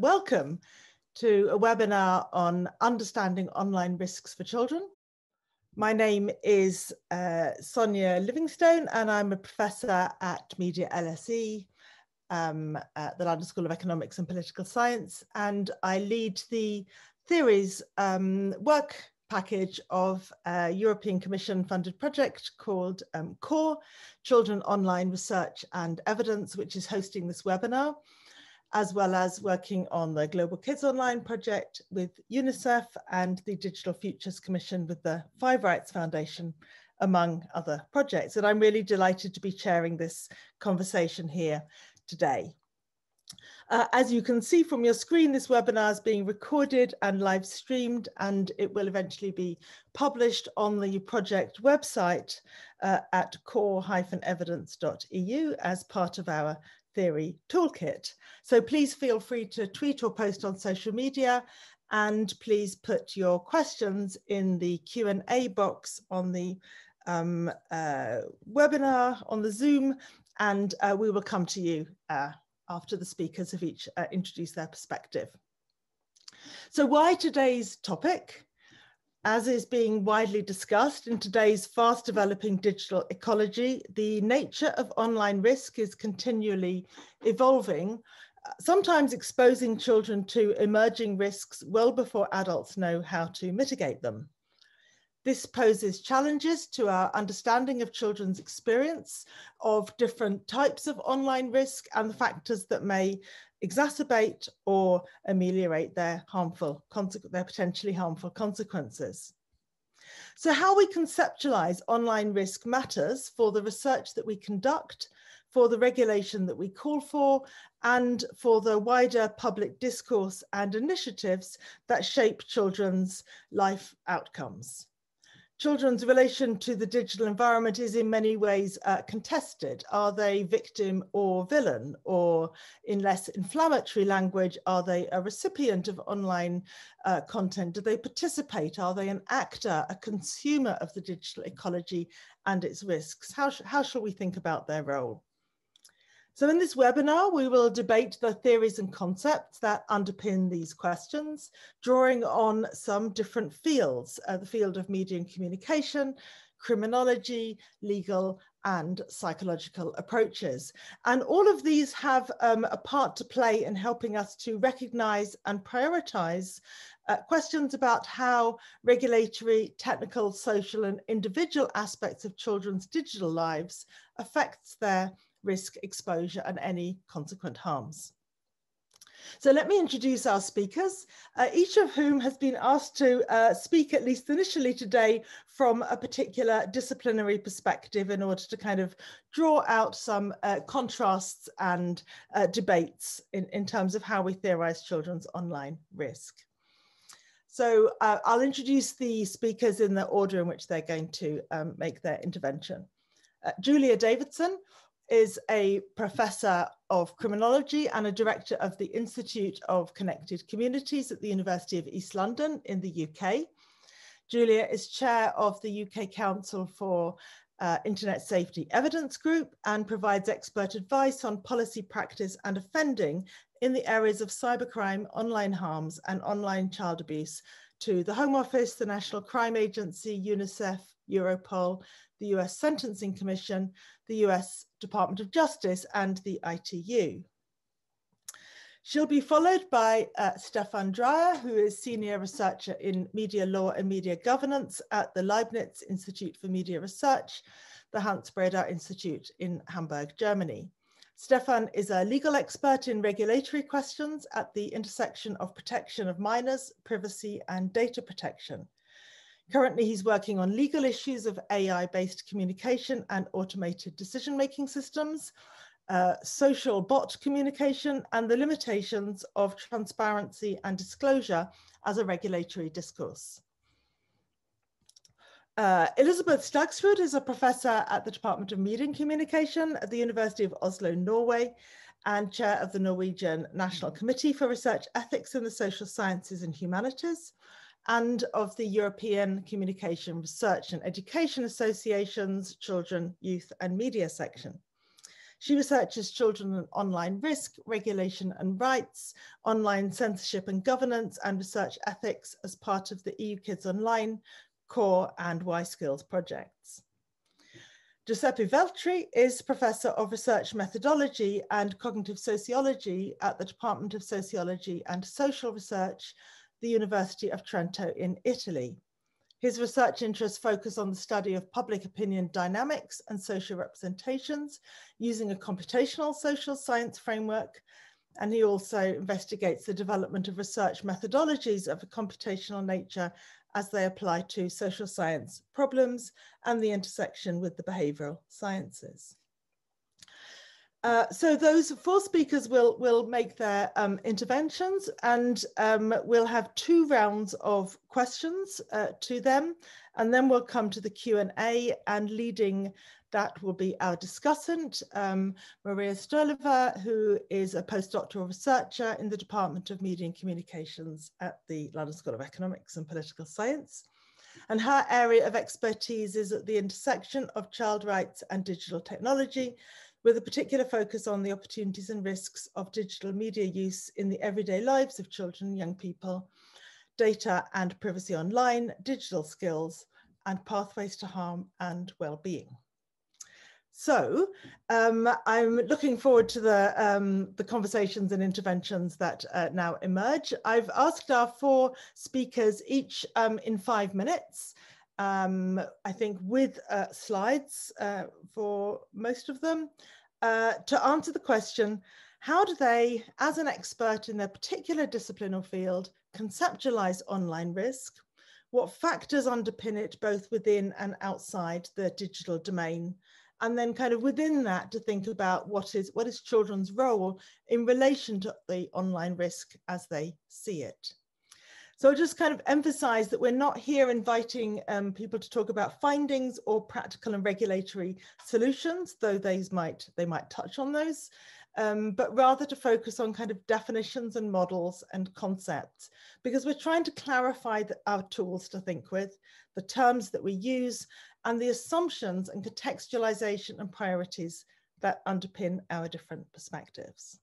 welcome to a webinar on understanding online risks for children. My name is uh, Sonia Livingstone and I'm a professor at Media LSE um, at the London School of Economics and Political Science and I lead the theories um, work package of a European Commission funded project called um, CORE, Children Online Research and Evidence, which is hosting this webinar, as well as working on the Global Kids Online project with UNICEF and the Digital Futures Commission with the Five Rights Foundation, among other projects. And I'm really delighted to be chairing this conversation here today. Uh, as you can see from your screen, this webinar is being recorded and live streamed, and it will eventually be published on the project website uh, at core-evidence.eu as part of our theory toolkit. So please feel free to tweet or post on social media, and please put your questions in the Q&A box on the um, uh, webinar on the Zoom, and uh, we will come to you uh, after the speakers have each uh, introduced their perspective. So why today's topic? As is being widely discussed in today's fast developing digital ecology, the nature of online risk is continually evolving, sometimes exposing children to emerging risks well before adults know how to mitigate them. This poses challenges to our understanding of children's experience of different types of online risk and the factors that may exacerbate or ameliorate their harmful, their potentially harmful consequences. So how we conceptualize online risk matters for the research that we conduct, for the regulation that we call for, and for the wider public discourse and initiatives that shape children's life outcomes children's relation to the digital environment is in many ways uh, contested. Are they victim or villain? Or in less inflammatory language, are they a recipient of online uh, content? Do they participate? Are they an actor, a consumer of the digital ecology and its risks? How, sh how shall we think about their role? So in this webinar, we will debate the theories and concepts that underpin these questions, drawing on some different fields, uh, the field of media and communication, criminology, legal and psychological approaches. And all of these have um, a part to play in helping us to recognize and prioritize uh, questions about how regulatory, technical, social and individual aspects of children's digital lives affects their risk, exposure, and any consequent harms. So let me introduce our speakers, uh, each of whom has been asked to uh, speak at least initially today from a particular disciplinary perspective in order to kind of draw out some uh, contrasts and uh, debates in, in terms of how we theorize children's online risk. So uh, I'll introduce the speakers in the order in which they're going to um, make their intervention. Uh, Julia Davidson is a professor of criminology and a director of the Institute of Connected Communities at the University of East London in the UK. Julia is chair of the UK Council for uh, Internet Safety Evidence Group and provides expert advice on policy practice and offending in the areas of cybercrime, online harms and online child abuse to the Home Office, the National Crime Agency, UNICEF, Europol, the US Sentencing Commission, the US Department of Justice, and the ITU. She'll be followed by uh, Stephan Dreyer, who is Senior Researcher in Media Law and Media Governance at the Leibniz Institute for Media Research, the Hans Bredow Institute in Hamburg, Germany. Stefan is a legal expert in regulatory questions at the intersection of protection of minors, privacy, and data protection. Currently, he's working on legal issues of AI-based communication and automated decision-making systems, uh, social bot communication, and the limitations of transparency and disclosure as a regulatory discourse. Uh, Elisabeth Staksrud is a professor at the Department of Media and Communication at the University of Oslo, Norway, and chair of the Norwegian National Committee for Research Ethics in the Social Sciences and Humanities and of the European Communication Research and Education Association's Children, Youth and Media section. She researches children and online risk, regulation and rights, online censorship and governance, and research ethics as part of the EU Kids Online core and ySKILLS projects. Giuseppe Veltri is Professor of Research Methodology and Cognitive Sociology at the Department of Sociology and Social Research, the University of Trento in Italy. His research interests focus on the study of public opinion dynamics and social representations using a computational social science framework. And he also investigates the development of research methodologies of a computational nature as they apply to social science problems and the intersection with the behavioral sciences. Uh, so those four speakers will, will make their um, interventions and um, we'll have two rounds of questions uh, to them and then we'll come to the Q&A and leading that will be our discussant, um, Mariya Stoilova, who is a postdoctoral researcher in the Department of Media and Communications at the London School of Economics and Political Science. And her area of expertise is at the intersection of child rights and digital technology, with a particular focus on the opportunities and risks of digital media use in the everyday lives of children and young people, data and privacy online, digital skills, and pathways to harm and well-being. So um, I'm looking forward to the, um, the conversations and interventions that uh, now emerge. I've asked our four speakers each um, in five minutes, um, I think with uh, slides uh, for most of them, uh, to answer the question, how do they, as an expert in their particular discipline or field, conceptualize online risk? What factors underpin it both within and outside the digital domain? and then kind of within that to think about what is what is children's role in relation to the online risk as they see it. So I'll just kind of emphasize that we're not here inviting um, people to talk about findings or practical and regulatory solutions, though these might they might touch on those, um, but rather to focus on kind of definitions and models and concepts, because we're trying to clarify the, our tools to think with, the terms that we use, and the assumptions and contextualization and priorities that underpin our different perspectives.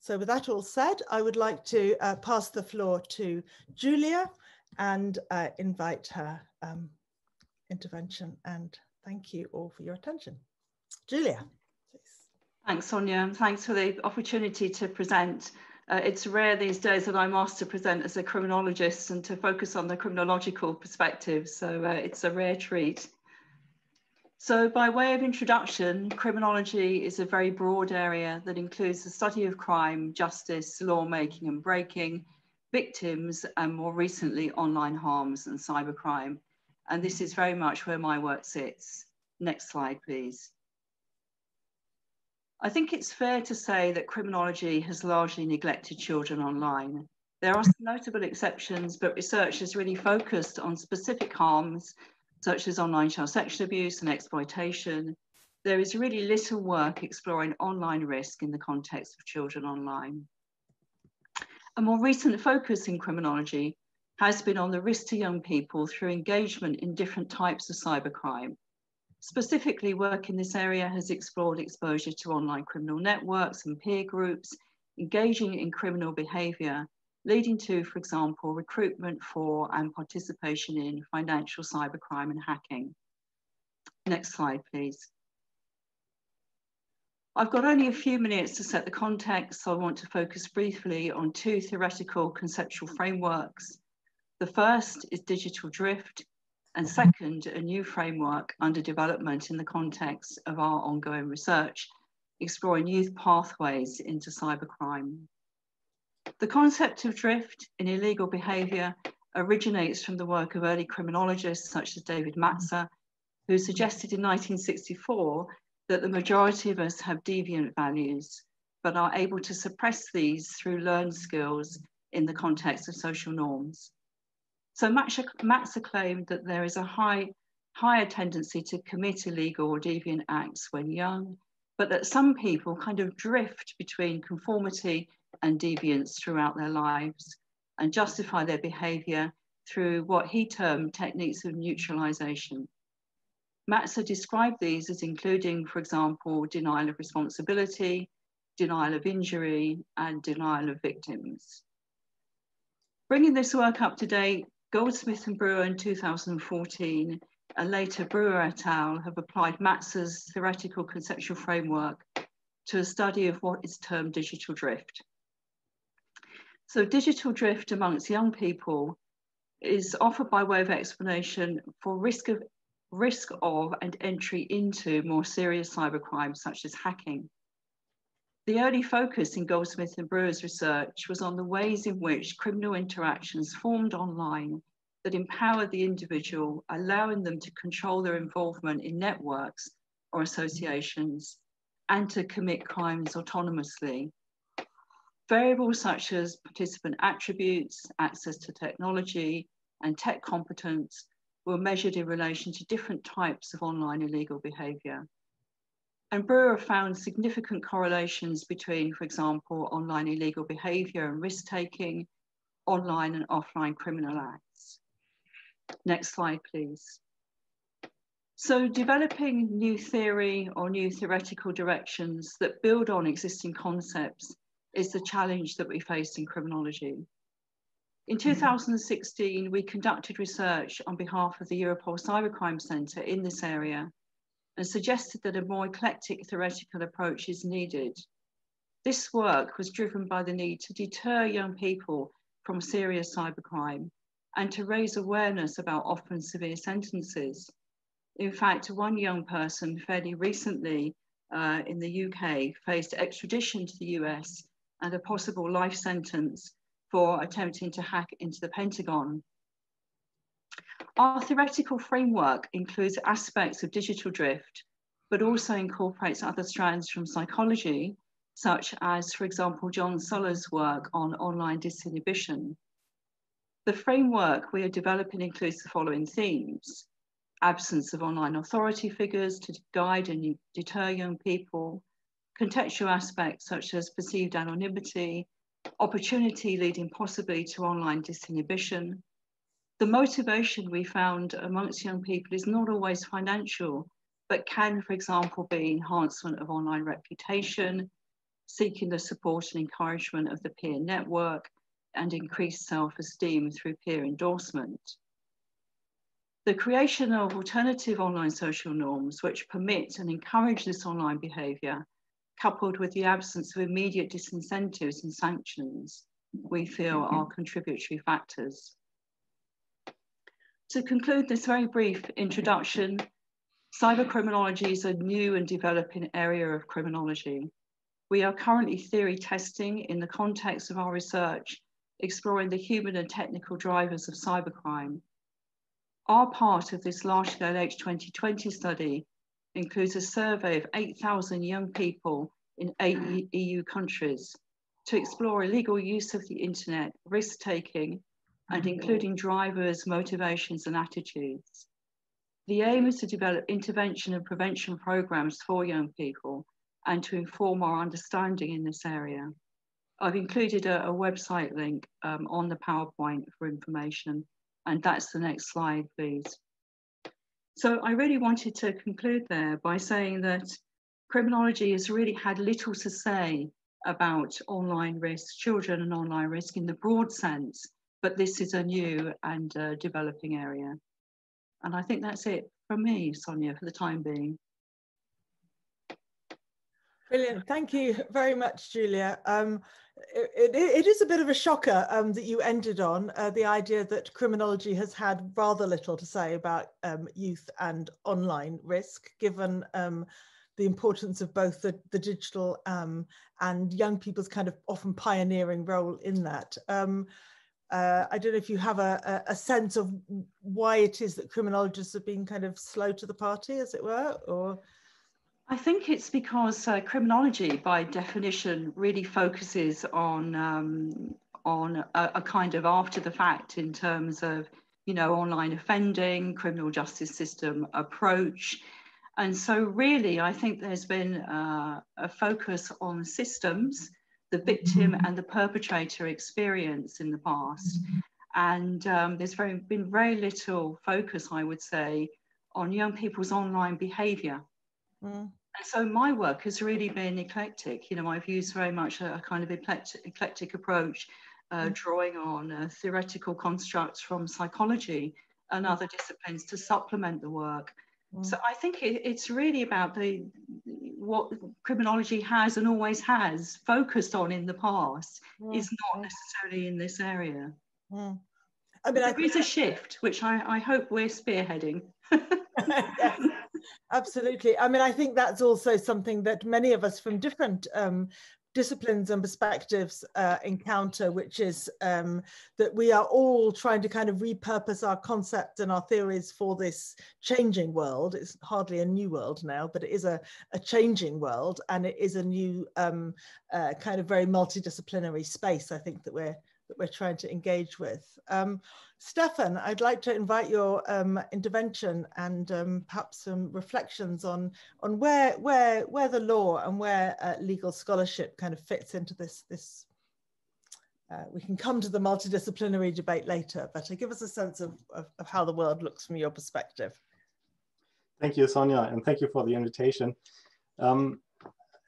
So with that all said, I would like to uh, pass the floor to Julia and uh, invite her um, intervention and thank you all for your attention. Julia. Thanks, Sonia, thanks for the opportunity to present uh, it's rare these days that I'm asked to present as a criminologist and to focus on the criminological perspective, so uh, it's a rare treat. So by way of introduction, criminology is a very broad area that includes the study of crime, justice, lawmaking and breaking, victims, and more recently, online harms and cybercrime. And this is very much where my work sits. Next slide, please. I think it's fair to say that criminology has largely neglected children online. There are some notable exceptions, but research has really focused on specific harms, such as online child sexual abuse and exploitation. There is really little work exploring online risk in the context of children online. A more recent focus in criminology has been on the risk to young people through engagement in different types of cybercrime, Specifically, work in this area has explored exposure to online criminal networks and peer groups, engaging in criminal behavior, leading to, for example, recruitment for and participation in financial cybercrime and hacking. Next slide, please. I've got only a few minutes to set the context, so I want to focus briefly on two theoretical conceptual frameworks. The first is digital drift, and second, a new framework under development in the context of our ongoing research, exploring youth pathways into cybercrime. The concept of drift in illegal behaviour originates from the work of early criminologists such as David mm-hmm. Matza, who suggested in 1964 that the majority of us have deviant values, but are able to suppress these through learned skills in the context of social norms. So Matza claimed that there is a high, higher tendency to commit illegal or deviant acts when young, but that some people kind of drift between conformity and deviance throughout their lives and justify their behavior through what he termed techniques of neutralization. Matza described these as including, for example, denial of responsibility, denial of injury, and denial of victims. Bringing this work up to date, Goldsmith and Brewer in 2014 and later Brewer et al. have applied Matza's theoretical conceptual framework to a study of what is termed digital drift. So digital drift amongst young people is offered by way of explanation for risk of risk of and entry into more serious cybercrimes such as hacking. The early focus in Goldsmith and Brewer's research was on the ways in which criminal interactions formed online that empowered the individual, allowing them to control their involvement in networks or associations and to commit crimes autonomously. Variables such as participant attributes, access to technology, and tech competence were measured in relation to different types of online illegal behavior. And Brewer found significant correlations between, for example, online illegal behavior and risk taking, online and offline criminal acts. Next slide, please. So developing new theory or new theoretical directions that build on existing concepts is the challenge that we face in criminology. In 2016, we conducted research on behalf of the Europol Cybercrime Centre in this area and suggested that a more eclectic theoretical approach is needed. This work was driven by the need to deter young people from serious cybercrime and to raise awareness about often severe sentences. In fact, one young person fairly recently uh, in the UK faced extradition to the US and a possible life sentence for attempting to hack into the Pentagon. Our theoretical framework includes aspects of digital drift, but also incorporates other strands from psychology, such as, for example, John Suler's work on online disinhibition. The framework we are developing includes the following themes. Absence of online authority figures to guide and deter young people, contextual aspects such as perceived anonymity, opportunity leading possibly to online disinhibition. The motivation we found amongst young people is not always financial, but can, for example, be enhancement of online reputation, seeking the support and encouragement of the peer network, and increased self-esteem through peer endorsement. The creation of alternative online social norms which permit and encourage this online behaviour coupled with the absence of immediate disincentives and sanctions, we feel mm-hmm. are contributory factors. To conclude this very brief introduction, cybercriminology is a new and developing area of criminology. We are currently theory testing in the context of our research, exploring the human and technical drivers of cybercrime. Our part of this large-scale H2020 study includes a survey of 8,000 young people in eight EU countries to explore illegal use of the internet, risk taking, and including drivers, motivations, and attitudes. The aim is to develop intervention and prevention programs for young people and to inform our understanding in this area. I've included a, a website link um, on the PowerPoint for information, and that's the next slide, please. So I really wanted to conclude there by saying that criminology has really had little to say about online risk, children and online risk in the broad sense, but this is a new and uh, developing area. And I think that's it from me, Sonia, for the time being. Brilliant. Thank you very much, Julia. Um, it, it, it is a bit of a shocker um, that you ended on uh, the idea that criminology has had rather little to say about um, youth and online risk, given um, the importance of both the, the digital um, and young people's kind of often pioneering role in that. Um, uh, I don't know if you have a, a, sense of why it is that criminologists have been kind of slow to the party, as it were, or. I think it's because uh, criminology, by definition, really focuses on um, on a, a, kind of after the fact in terms of you know online offending, criminal justice system approach. And so, really, I think there's been uh, a focus on systems, the victim and the perpetrator experience in the past. And um, there's very, been very little focus, I would say, on young people's online behavior. Mm. And so my work has really been eclectic. You know, I've used very much a, a kind of eclectic, eclectic approach, uh, mm. drawing on uh, theoretical constructs from psychology and other disciplines to supplement the work. Mm. So I think it, it's really about the what criminology has and always has focused on in the past mm. is not necessarily in this area. Mm. I mean, there is a shift, which I, I hope we're spearheading. yes, absolutely. I mean, I think that's also something that many of us from different um, disciplines and perspectives uh, encounter, which is um, that we are all trying to kind of repurpose our concepts and our theories for this changing world. It's hardly a new world now, but it is a, a changing world and it is a new um, uh, kind of very multidisciplinary space, I think, that we're that we're trying to engage with. Um, Stephan, I'd like to invite your um, intervention and um, perhaps some reflections on, on where, where, where the law and where uh, legal scholarship kind of fits into this, this uh, we can come to the multidisciplinary debate later, but uh, give us a sense of, of, of, how the world looks from your perspective. Thank you, Sonia, and thank you for the invitation. Um,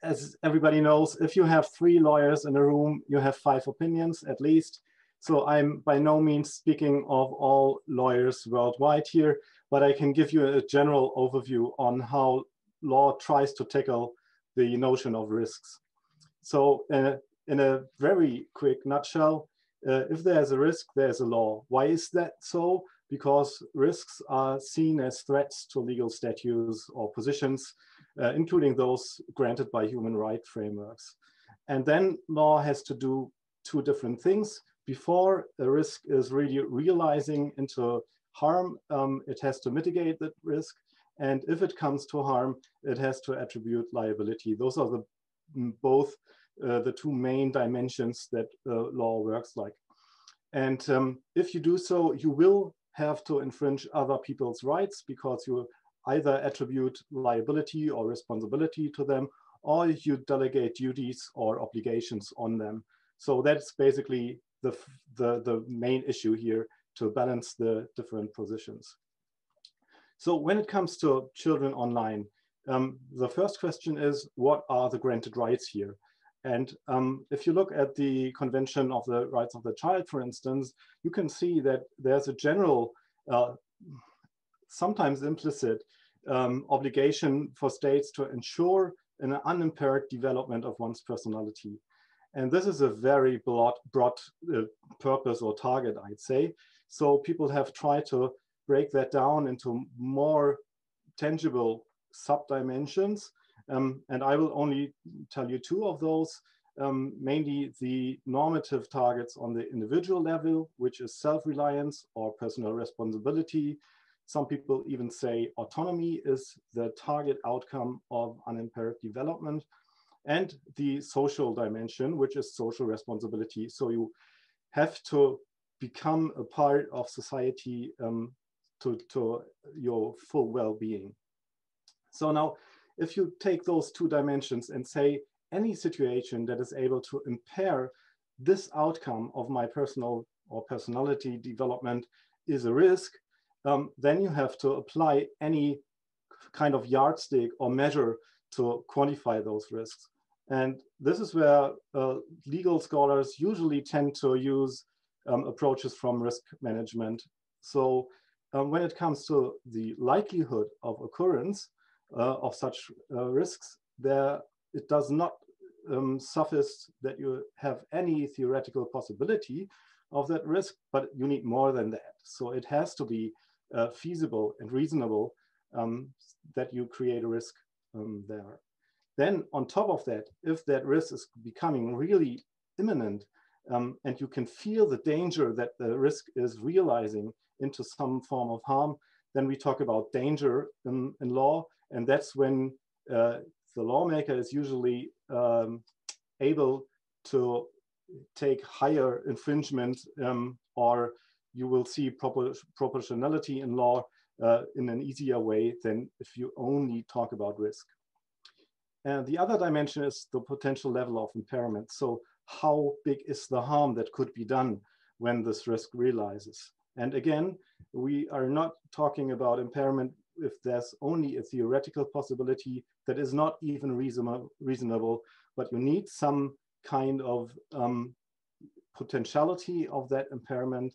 as everybody knows, if you have three lawyers in a room, you have five opinions at least. So I'm by no means speaking of all lawyers worldwide here, but I can give you a general overview on how law tries to tackle the notion of risks. So uh, in a very quick nutshell, uh, if there's a risk, there's a law. Why is that so? Because risks are seen as threats to legal statutes or positions uh, including those granted by human rights frameworks. And then law has to do two different things. Before a risk is really realizing into harm, um, it has to mitigate that risk. And if it comes to harm, it has to attribute liability. Those are the both uh, the two main dimensions that uh, law works like. And um, if you do so, you will have to infringe other people's rights because you either attribute liability or responsibility to them, or you delegate duties or obligations on them. So that's basically the, the, the main issue here to balance the different positions. So when it comes to children online, um, the first question is, what are the granted rights here? And um, if you look at the Convention of the Rights of the Child, for instance, you can see that there's a general uh, sometimes implicit um, obligation for states to ensure an unimpaired development of one's personality. And this is a very broad, broad uh, purpose or target, I'd say. So people have tried to break that down into more tangible subdimensions. Um, and I will only tell you two of those, um, mainly the normative targets on the individual level, which is self-reliance or personal responsibility, some people even say autonomy is the target outcome of unimpaired development and the social dimension, which is social responsibility. So you have to become a part of society um, to, to your full well-being. So now, if you take those two dimensions and say any situation that is able to impair this outcome of my personal or personality development is a risk, um, then you have to apply any kind of yardstick or measure to quantify those risks. And this is where uh, legal scholars usually tend to use um, approaches from risk management. So um, when it comes to the likelihood of occurrence uh, of such uh, risks, there it does not um, suffice that you have any theoretical possibility of that risk, but you need more than that. So it has to be uh, feasible and reasonable um, that you create a risk um, there. Then on top of that, if that risk is becoming really imminent um, and you can feel the danger that the risk is realizing into some form of harm, then we talk about danger in, in law. And that's when uh, the lawmaker is usually um, able to take higher infringement um, or you will see propor proportionality in law uh, in an easier way than if you only talk about risk. And the other dimension is the potential level of impairment. So how big is the harm that could be done when this risk realizes? And again, we are not talking about impairment if there's only a theoretical possibility that is not even reasonable, reasonable but you need some kind of um, potentiality of that impairment.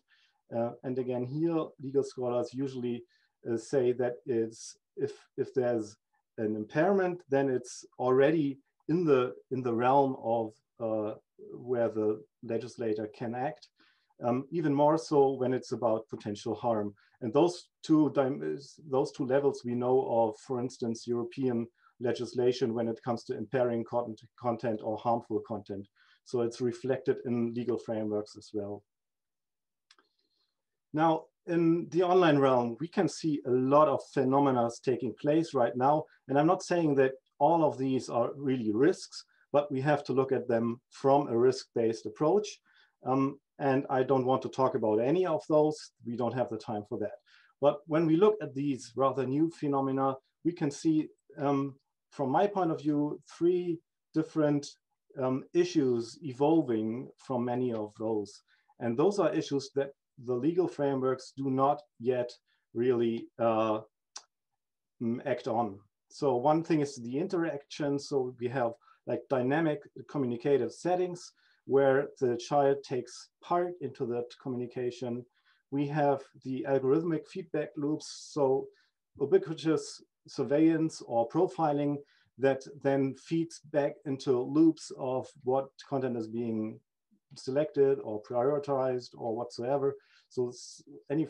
Uh, and again, here legal scholars usually uh, say that it's if if there's an impairment, then it's already in the in the realm of uh, where the legislator can act. Um, even more so when it's about potential harm. And those two those two levels we know of, for instance, European legislation when it comes to impairing content, content or harmful content. So it's reflected in legal frameworks as well. Now, in the online realm, we can see a lot of phenomena taking place right now. And I'm not saying that all of these are really risks, but we have to look at them from a risk-based approach. Um, and I don't want to talk about any of those. We don't have the time for that. But when we look at these rather new phenomena, we can see, um, from my point of view, three different um, issues evolving from many of those. And those are issues that the legal frameworks do not yet really uh, act on. So one thing is the interaction. So we have like dynamic communicative settings where the child takes part into that communication. We have the algorithmic feedback loops. So ubiquitous surveillance or profiling that then feeds back into loops of what content is being selected or prioritized or whatsoever. So any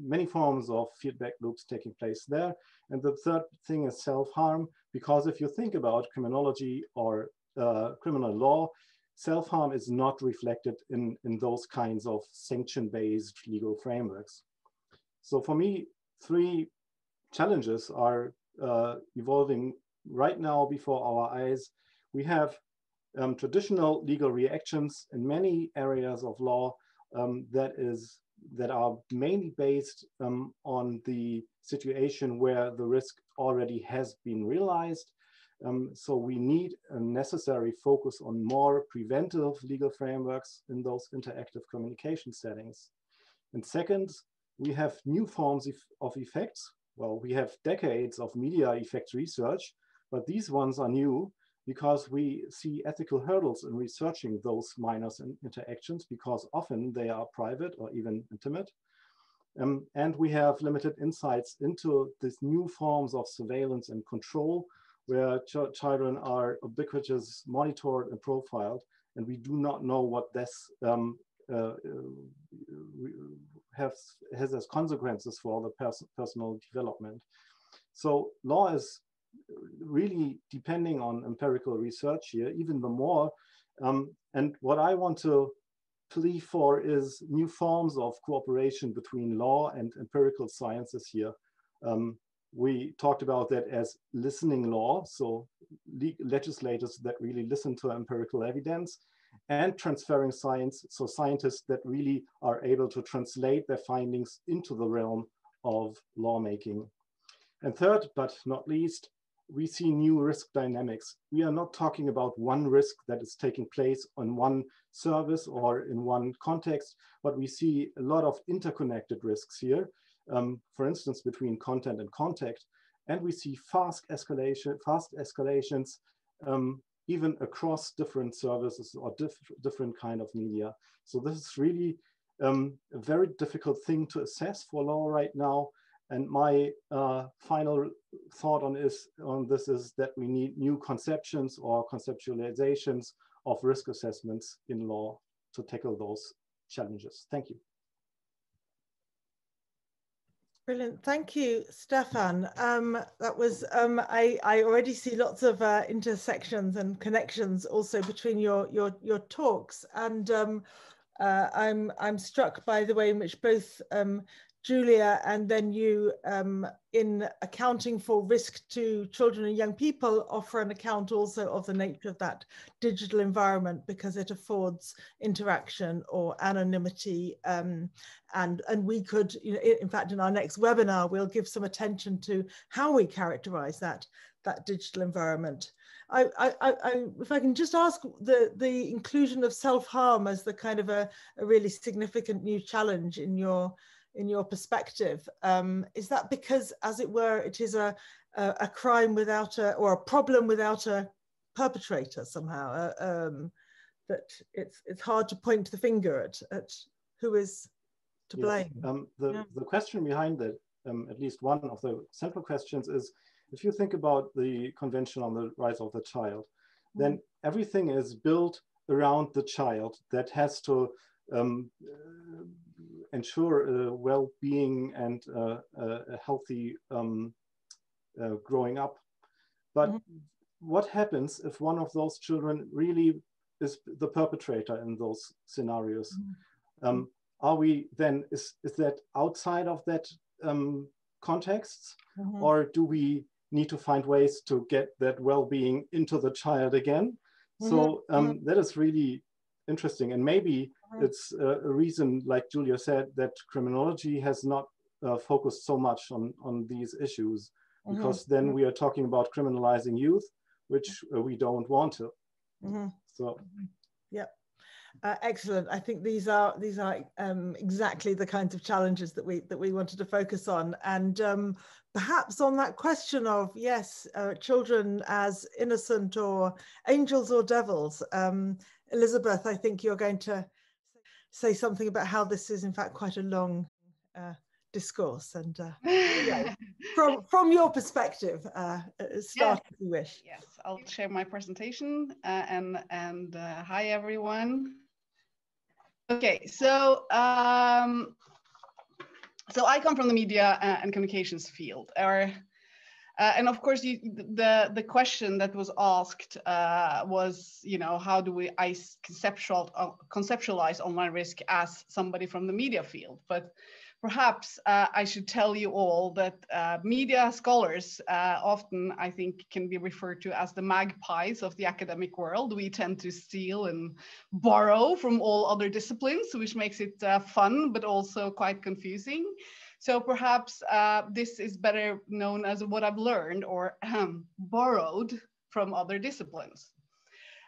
many forms of feedback loops taking place there. And the third thing is self-harm, because if you think about criminology or uh, criminal law, self-harm is not reflected in, in those kinds of sanction-based legal frameworks. So for me, three challenges are uh, evolving right now before our eyes. We have um, traditional legal reactions in many areas of law um, that is that are mainly based um, on the situation where the risk already has been realized. Um, so we need a necessary focus on more preventive legal frameworks in those interactive communication settings. And second, we have new forms of effects. Well, we have decades of media effects research, but these ones are new because we see ethical hurdles in researching those minors and interactions because often they are private or even intimate. Um, and we have limited insights into these new forms of surveillance and control where ch children are ubiquitous, monitored and profiled, and we do not know what this um, uh, has, has as consequences for the pers personal development. So law is really depending on empirical research here, even the more. Um, and what I want to plea for is new forms of cooperation between law and empirical sciences here. Um, we talked about that as listening law, so le legislators that really listen to empirical evidence, and transferring science, so scientists that really are able to translate their findings into the realm of lawmaking. And third, but not least, we see new risk dynamics. We are not talking about one risk that is taking place on one service or in one context, but we see a lot of interconnected risks here, um, for instance, between content and contact. And we see fast escalation, fast escalations, um, even across different services or diff different kind of media. So this is really um, a very difficult thing to assess for law right now. And my uh, final thought on, is, on this is that we need new conceptions or conceptualizations of risk assessments in law to tackle those challenges. Thank you. Brilliant. Thank you, Stephan. Um, that was, um, I, I already see lots of uh, intersections and connections also between your, your, your talks. And um, uh, I'm, I'm struck by the way in which both um, Julia, and then you, um, in accounting for risk to children and young people, offer an account also of the nature of that digital environment because it affords interaction or anonymity. Um, and, and we could, you know, in fact, in our next webinar, we'll give some attention to how we characterize that, that digital environment. I, I, I, if I can just ask the, the inclusion of self-harm as the kind of a, a really significant new challenge in your in your perspective. Um, is that because, as it were, it is a, a, a, crime without a, or a problem without a perpetrator somehow? Uh, um, that it's, it's hard to point the finger at, at who is to yes. blame. Um, the, yeah. the question behind that, um, at least one of the central questions is, if you think about the Convention on the Rights of the Child, then mm. everything is built around the child that has to um, ensure well-being and uh, a healthy um, uh, growing up. But mm -hmm. what happens if one of those children really is the perpetrator in those scenarios? Mm -hmm. um, are we then, is, is that outside of that um, context? Mm -hmm. Or do we need to find ways to get that well-being into the child again? So mm-hmm. um, mm-hmm. that is really interesting. And maybe. It's a reason, like Julia said, that criminology has not uh, focused so much on, on these issues, because then we are talking about criminalizing youth, which uh, we don't want to. So, yeah. Uh, excellent. I think these are these are um, exactly the kinds of challenges that we that we wanted to focus on, and um, perhaps on that question of yes, uh, children as innocent or angels or devils. Um, Elisabeth, I think you're going to say something about how this is in fact quite a long uh, discourse, and uh, from from your perspective, uh, uh, start yes. if you wish. Yes, I'll share my presentation uh, and and hi everyone. Okay, so um, so I come from the media uh, and communications field, or uh, and of course, you, the the question that was asked uh, was, you know, how do we I conceptual uh, conceptualize online risk as somebody from the media field? But perhaps uh, I should tell you all that uh, media scholars uh, often, I think, can be referred to as the magpies of the academic world. We tend to steal and borrow from all other disciplines, which makes it fun, but also quite confusing. So perhaps uh, this is better known as what I've learned or um, borrowed from other disciplines.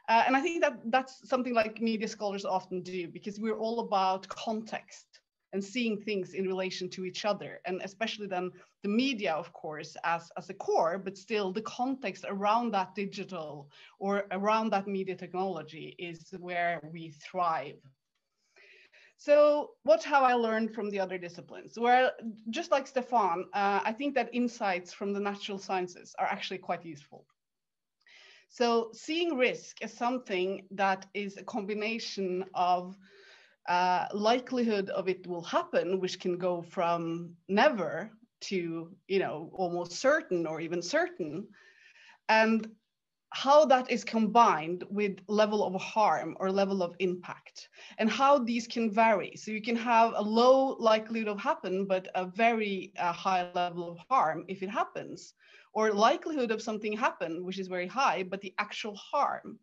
Uh, and I think that that's something like media scholars often do because we're all about context and seeing things in relation to each other and especially then the media of course as as a core but still the context around that digital or around that media technology is where we thrive so what have I learned from the other disciplines? Well, just like Stephan, uh, I think that insights from the natural sciences are actually quite useful. So seeing risk as something that is a combination of uh, likelihood of it will happen, which can go from never to you know almost certain or even certain, and how that is combined with level of harm or level of impact and how these can vary so you can have a low likelihood of happen but a very uh, high level of harm if it happens or likelihood of something happen which is very high but the actual harm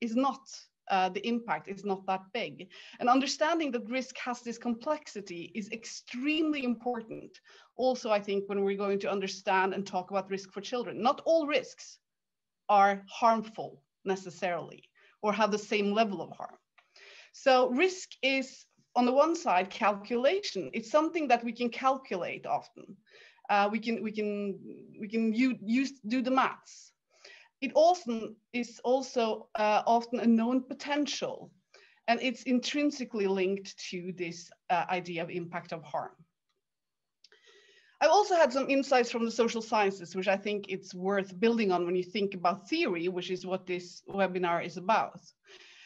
is not uh, the impact is not that big. And understanding that risk has this complexity is extremely important. Also, I think when we're going to understand and talk about risk for children, not all risks are harmful necessarily or have the same level of harm. So risk is on the one side calculation. It's something that we can calculate often. Uh, we can we can we can use do the maths it also is also uh, often a known potential and it's intrinsically linked to this uh, idea of impact of harm. I've also had some insights from the social sciences, which I think it's worth building on when you think about theory, which is what this webinar is about.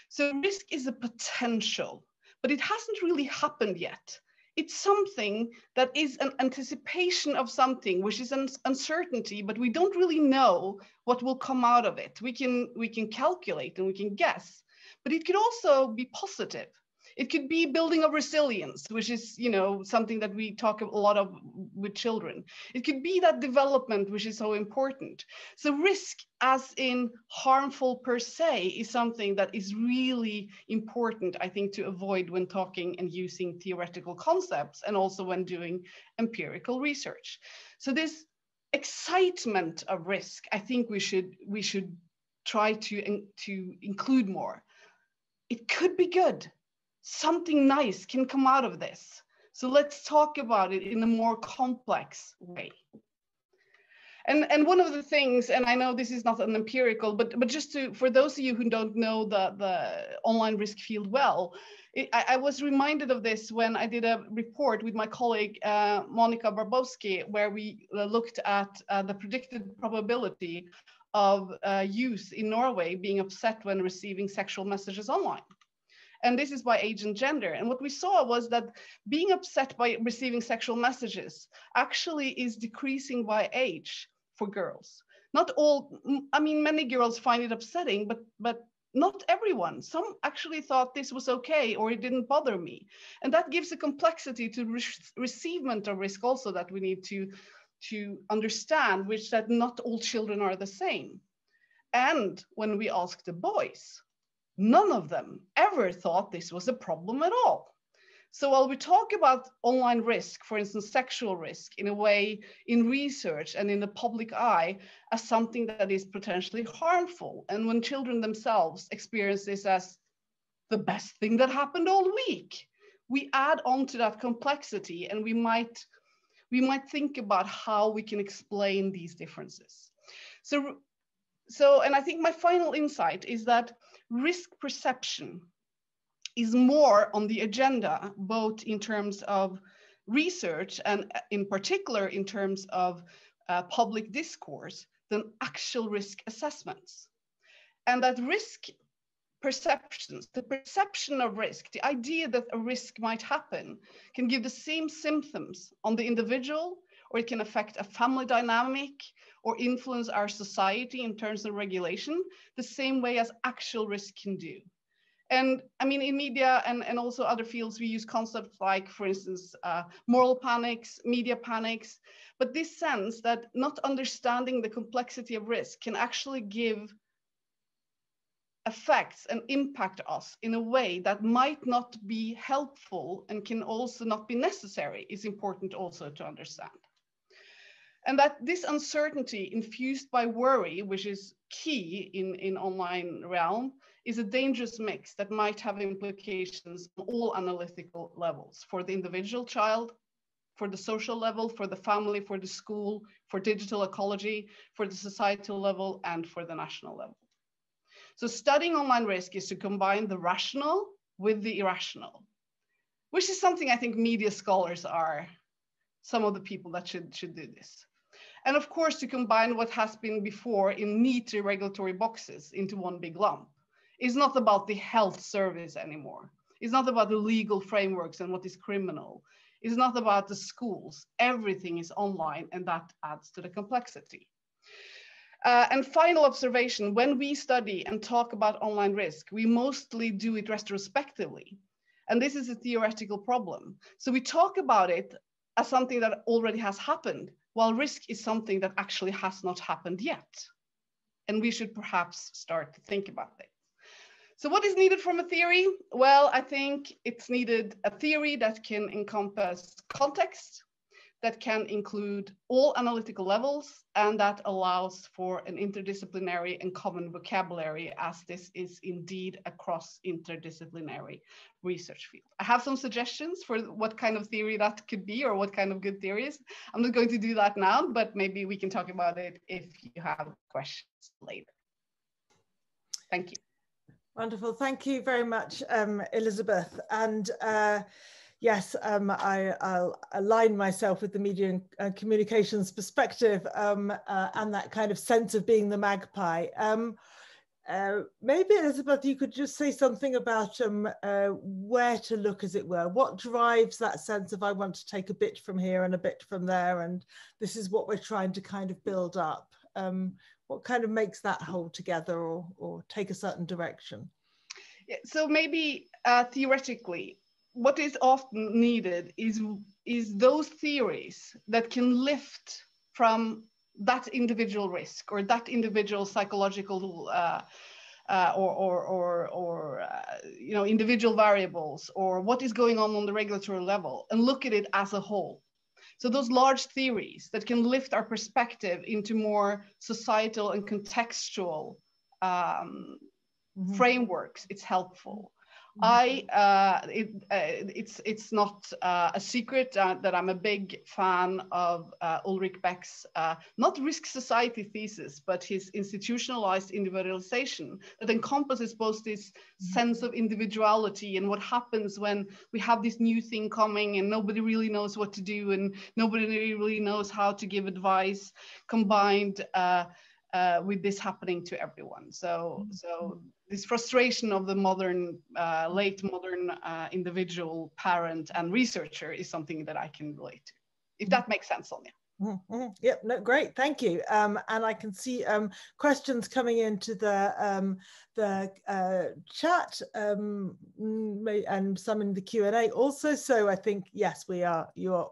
So risk is a potential, but it hasn't really happened yet. It's something that is an anticipation of something which is an uncertainty but we don't really know what will come out of it. We can we can calculate and we can guess but it could also be positive it could be building of resilience which is you know something that we talk a lot of with children. It could be that development which is so important. So risk as in harmful per se is something that is really important i think to avoid when talking and using theoretical concepts and also when doing empirical research. So this excitement of risk i think we should we should try to to include more. It could be good something nice can come out of this. So let's talk about it in a more complex way. And, and one of the things, and I know this is not an empirical, but, but just to, for those of you who don't know the, the online risk field well, it, I, I, was reminded of this when I did a report with my colleague, uh, Monica Barbovschi, where we uh, looked at uh, the predicted probability of uh, youth in Norway being upset when receiving sexual messages online. And this is by age and gender. And what we saw was that being upset by receiving sexual messages actually is decreasing by age for girls. Not all, I mean, many girls find it upsetting, but, but not everyone. Some actually thought this was okay or it didn't bother me. And that gives a complexity to re receivement of risk also that we need to, to understand, which that not all children are the same. And when we ask the boys, none of them ever thought this was a problem at all. So while we talk about online risk, for instance, sexual risk in a way in research and in the public eye as something that is potentially harmful. And when children themselves experience this as the best thing that happened all week, we add on to that complexity and we might, we might think about how we can explain these differences. So, so, and I think my final insight is that risk perception is more on the agenda, both in terms of research and uh, in particular in terms of uh, public discourse than actual risk assessments. And that risk perceptions, the perception of risk, the idea that a risk might happen can give the same symptoms on the individual, or it can affect a family dynamic, or influence our society in terms of regulation, the same way as actual risk can do. And I mean, in media and, and also other fields, we use concepts like, for instance, uh, moral panics, media panics, but this sense that not understanding the complexity of risk can actually give effects and impact us in a way that might not be helpful and can also not be necessary is important also to understand. And that this uncertainty infused by worry, which is key in, in online realm, is a dangerous mix that might have implications on all analytical levels for the individual child, for the social level, for the family, for the school, for digital ecology, for the societal level, and for the national level. So studying online risk is to combine the rational with the irrational, which is something I think media scholars are some of the people that should, should do this. And of course, to combine what has been before in neat regulatory boxes into one big lump. It's not about the health service anymore. It's not about the legal frameworks and what is criminal. It's not about the schools. Everything is online and that adds to the complexity. Uh, and final observation, when we study and talk about online risk, we mostly do it retrospectively. And this is a theoretical problem. So we talk about it as something that already has happened, while risk is something that actually has not happened yet. And we should perhaps start to think about it. So what is needed from a theory? Well, I think it's needed a theory that can encompass context, that can include all analytical levels, and that allows for an interdisciplinary and common vocabulary as this is indeed a cross interdisciplinary research field. I have some suggestions for what kind of theory that could be or what kind of good theories. I'm not going to do that now, but maybe we can talk about it if you have questions later. Thank you. Wonderful. Thank you very much, um, Elisabeth. And uh, yes, um, I, will align myself with the media and communications perspective um, uh, and that kind of sense of being the magpie. Um, uh, maybe Elisabeth, you could just say something about um, uh, where to look, as it were. What drives that sense of I want to take a bit from here and a bit from there, and this is what we're trying to kind of build up. Um, what kind of makes that hold together or, or take a certain direction? Yeah, so maybe uh, theoretically, what is often needed is, is those theories that can lift from that individual risk or that individual psychological uh, uh, or, or, or, or uh, you know, individual variables or what is going on on the regulatory level and look at it as a whole. So those large theories that can lift our perspective into more societal and contextual um, mm-hmm. frameworks, it's helpful. I uh, it, uh, it's it's not uh, a secret uh, that I'm a big fan of uh, Ulrich Beck's uh, not risk society thesis, but his institutionalized individualization that encompasses both this sense of individuality and what happens when we have this new thing coming and nobody really knows what to do and nobody really knows how to give advice, combined with this happening to everyone. So so this frustration of the modern, uh, late modern uh, individual parent and researcher is something that I can relate to. If that makes sense, Sonia. Mm -hmm. Yep, no, great, thank you. Um, and I can see um, questions coming into the um, the uh, chat um, and some in the Q and A also. So I think yes, we are. You are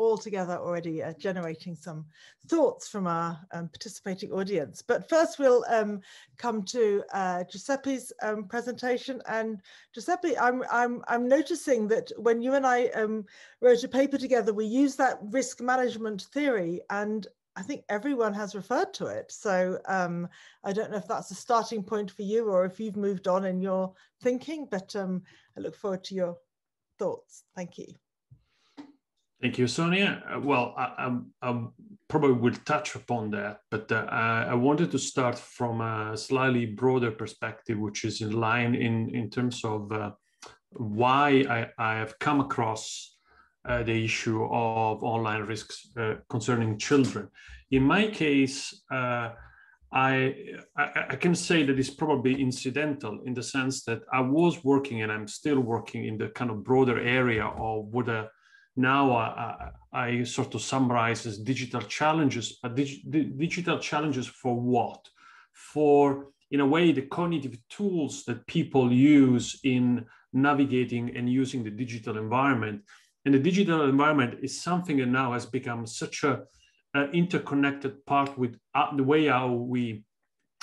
all together already uh, generating some thoughts from our um, participating audience. But first we'll um, come to uh, Giuseppe's um, presentation. And Giuseppe, I'm, I'm, I'm noticing that when you and I um, wrote a paper together, we used that risk management theory and I think everyone has referred to it. So um, I don't know if that's a starting point for you or if you've moved on in your thinking, but um, I look forward to your thoughts. Thank you. Thank you, Sonia. Uh, well, I, I, I, probably will touch upon that, but uh, I wanted to start from a slightly broader perspective, which is in line in, in terms of uh, why I, have come across uh, the issue of online risks uh, concerning children. In my case, I, I, I can say that it's probably incidental in the sense that I was working and I'm still working in the kind of broader area of what a now I, I, sort of summarize as digital challenges, but dig, digital challenges for what? For, in a way, the cognitive tools that people use in navigating and using the digital environment. And the digital environment is something that now has become such a, a interconnected part with uh, the way how we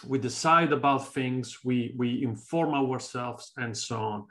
we decide about things, we we inform ourselves, and so on.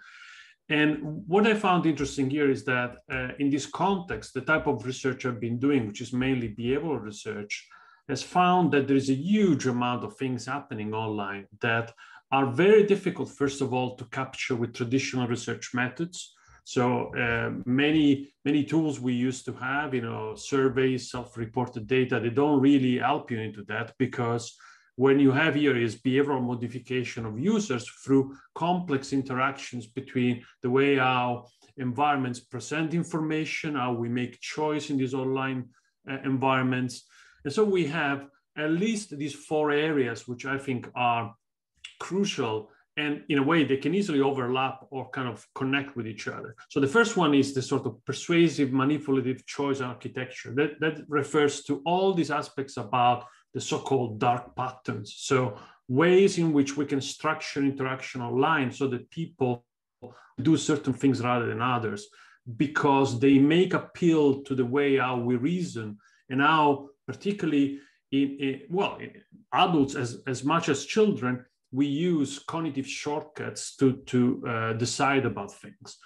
And what I found interesting here is that uh, in this context, the type of research I've been doing, which is mainly behavioral research, has found that there is a huge amount of things happening online that are very difficult, first of all, to capture with traditional research methods. So uh, many many tools we used to have, you know, surveys, self-reported data, they don't really help you into that because when you have here is behavioral modification of users through complex interactions between the way how environments present information, how we make choice in these online uh, environments. And so we have at least these four areas, which I think are crucial and in a way they can easily overlap or kind of connect with each other. So the first one is the sort of persuasive manipulative choice architecture that, that refers to all these aspects about the so-called dark patterns. So ways in which we can structure interaction online so that people do certain things rather than others because they make appeal to the way how we reason and how particularly in, in well in adults as, as much as children we use cognitive shortcuts to, to uh, decide about things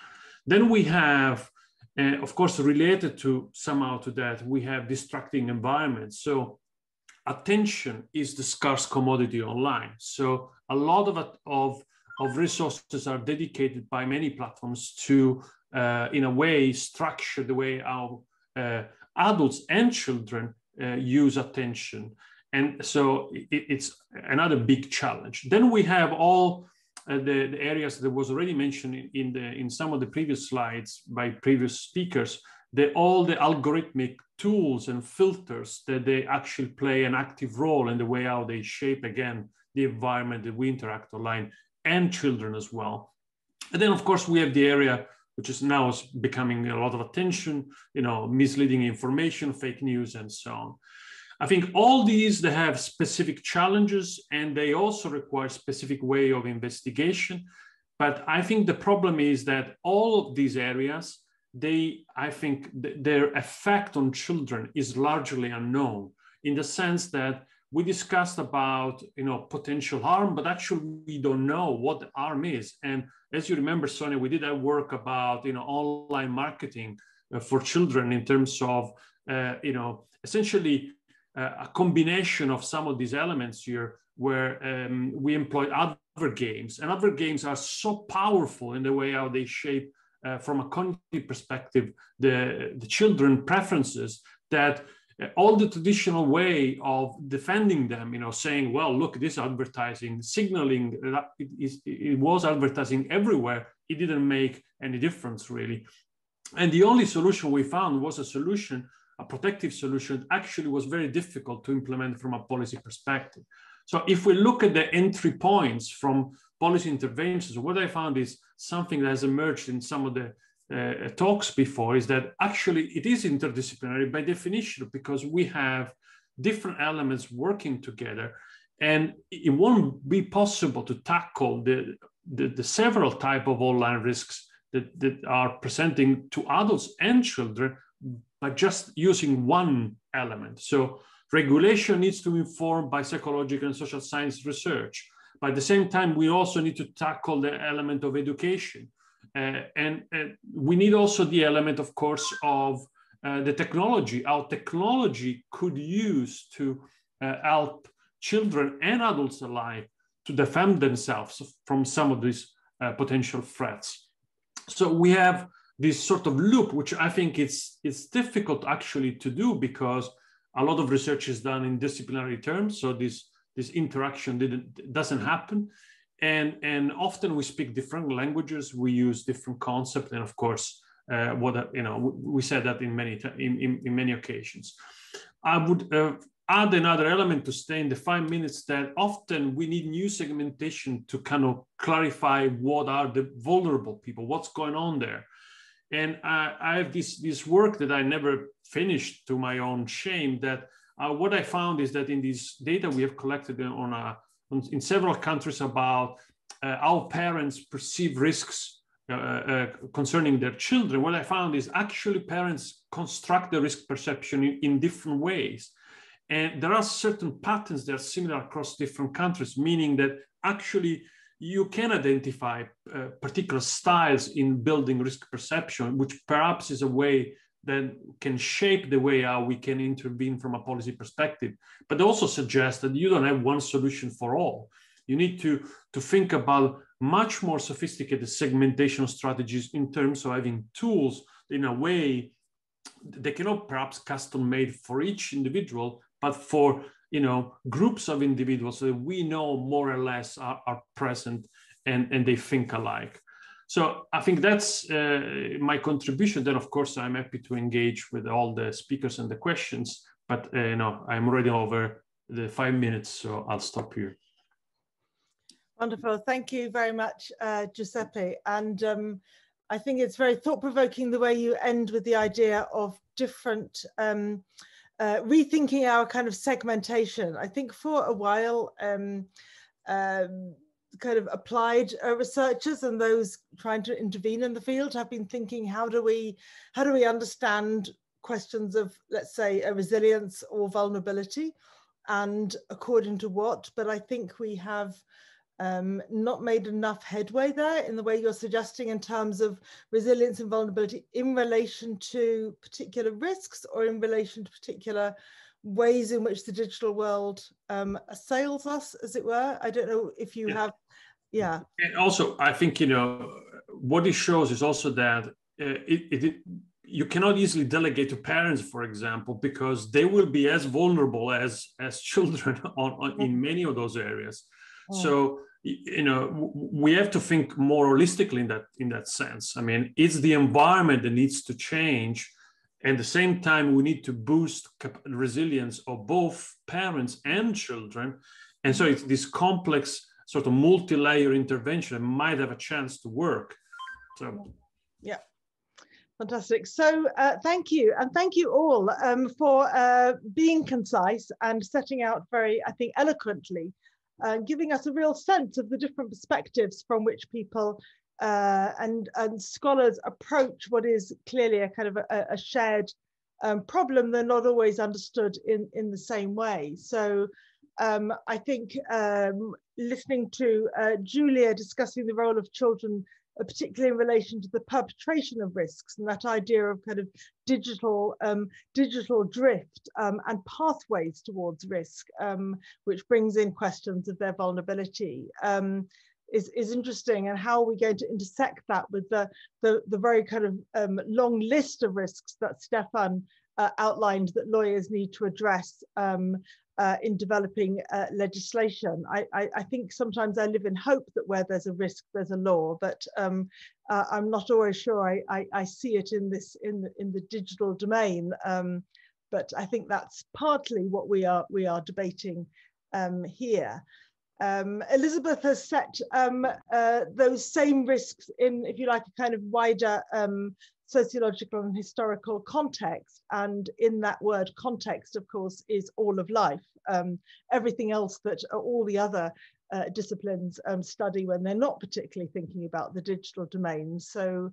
then we have uh, of course related to somehow to that we have distracting environments so attention is the scarce commodity online. So a lot of, of, of resources are dedicated by many platforms to, uh, in a way, structure the way our uh, adults and children uh, use attention. And so it, it's another big challenge. Then we have all uh, the, the, areas that was already mentioned in, in, the, in some of the previous slides by previous speakers, the, all the algorithmic tools and filters that they actually play an active role in the way how they shape again the environment that we interact online and children as well. And then of course we have the area which is now is becoming a lot of attention, you know, misleading information, fake news, and so on. I think all these they have specific challenges and they also require specific way of investigation. But I think the problem is that all of these areas they, I think, th their effect on children is largely unknown in the sense that we discussed about, you know, potential harm, but actually we don't know what the harm is. And as you remember, Sonia, we did that work about, you know, online marketing uh, for children in terms of, uh, you know, essentially uh, a combination of some of these elements here where um, we employ advergames. And advergames are so powerful in the way how they shape, uh, from a cognitive perspective, the, the children preferences that uh, all the traditional way of defending them, you know, saying, well, look, this advertising, signaling that it, is, it was advertising everywhere, it didn't make any difference really. And the only solution we found was a solution, a protective solution, actually was very difficult to implement from a policy perspective. So if we look at the entry points from policy interventions, what I found is something that has emerged in some of the uh, talks before is that actually it is interdisciplinary by definition because we have different elements working together and it won't be possible to tackle the, the, the several type of online risks that, that are presenting to adults and children by just using one element. So regulation needs to be informed by psychological and social science research. But at the same time, we also need to tackle the element of education. Uh, and, and, we need also the element, of course, of uh, the technology, how technology could use to uh, help children and adults alike to defend themselves from some of these uh, potential threats. So we have this sort of loop, which I think it's, it's difficult actually to do because a lot of research is done in disciplinary terms. So this, this interaction didn't, doesn't happen. And, and often we speak different languages, we use different concepts, and of course, uh, what you know, we said that in many in, in, in many occasions. I would uh, add another element to stay in the five minutes that often we need new segmentation to kind of clarify what are the vulnerable people, what's going on there. And I, I have this, this work that I never finished to my own shame that uh, what I found is that in this data we have collected on, a, on in several countries about uh, how parents perceive risks uh, uh, concerning their children, what I found is actually parents construct the risk perception in, in different ways. And there are certain patterns that are similar across different countries, meaning that actually you can identify uh, particular styles in building risk perception, which perhaps is a way that can shape the way how we can intervene from a policy perspective, but also suggest that you don't have one solution for all. You need to, to think about much more sophisticated segmentation strategies in terms of having tools in a way they cannot perhaps custom made for each individual, but for you know groups of individuals that we know more or less are, are present and, and they think alike. So I think that's uh, my contribution. Then, of course, I'm happy to engage with all the speakers and the questions. But uh, you know, I'm already over the five minutes, so I'll stop here. Wonderful. Thank you very much, uh, Giuseppe. And um, I think it's very thought provoking the way you end with the idea of different um, uh, rethinking our kind of segmentation. I think for a while, um, um, kind of applied uh, researchers and those trying to intervene in the field have been thinking, how do we, how do we understand questions of, let's say, resilience or vulnerability, and according to what? But I think we have um, not made enough headway there in the way you're suggesting in terms of resilience and vulnerability in relation to particular risks or in relation to particular ways in which the digital world um, assails us, as it were. I don't know if you yeah. have, yeah. And also, I think, you know, what it shows is also that uh, it, it, you cannot easily delegate to parents, for example, because they will be as vulnerable as, as children on, on in many of those areas. Oh. So you know we have to think more holistically in that in that sense i mean it's the environment that needs to change and the same time we need to boost resilience of both parents and children and so it's this complex sort of multi-layer intervention that might have a chance to work so yeah Fantastic. So uh, thank you. And thank you all um, for uh, being concise and setting out very, I think, eloquently uh, giving us a real sense of the different perspectives from which people uh, and, and scholars approach what is clearly a kind of a, a shared um, problem. They're not always understood in, in the same way. So um, I think um, listening to uh, Julia discussing the role of children uh, particularly in relation to the perpetration of risks and that idea of kind of digital um, digital drift um, and pathways towards risk, um, which brings in questions of their vulnerability. Is, is interesting and how are we going to intersect that with the, the, the very kind of um, long list of risks that Stephan uh, outlined that lawyers need to address um, uh, in developing uh, legislation. I, I, I, think sometimes I live in hope that where there's a risk, there's a law, but um, uh, I'm not always sure I, I, I, see it in this in the, in the digital domain. Um, but I think that's partly what we are we are debating um, here. Um, Elisabeth has set um, uh, those same risks in, if you like, a kind of wider um, sociological and historical context. And in that word context, of course, is all of life. Um, everything else that all the other uh, disciplines um, study when they're not particularly thinking about the digital domain. So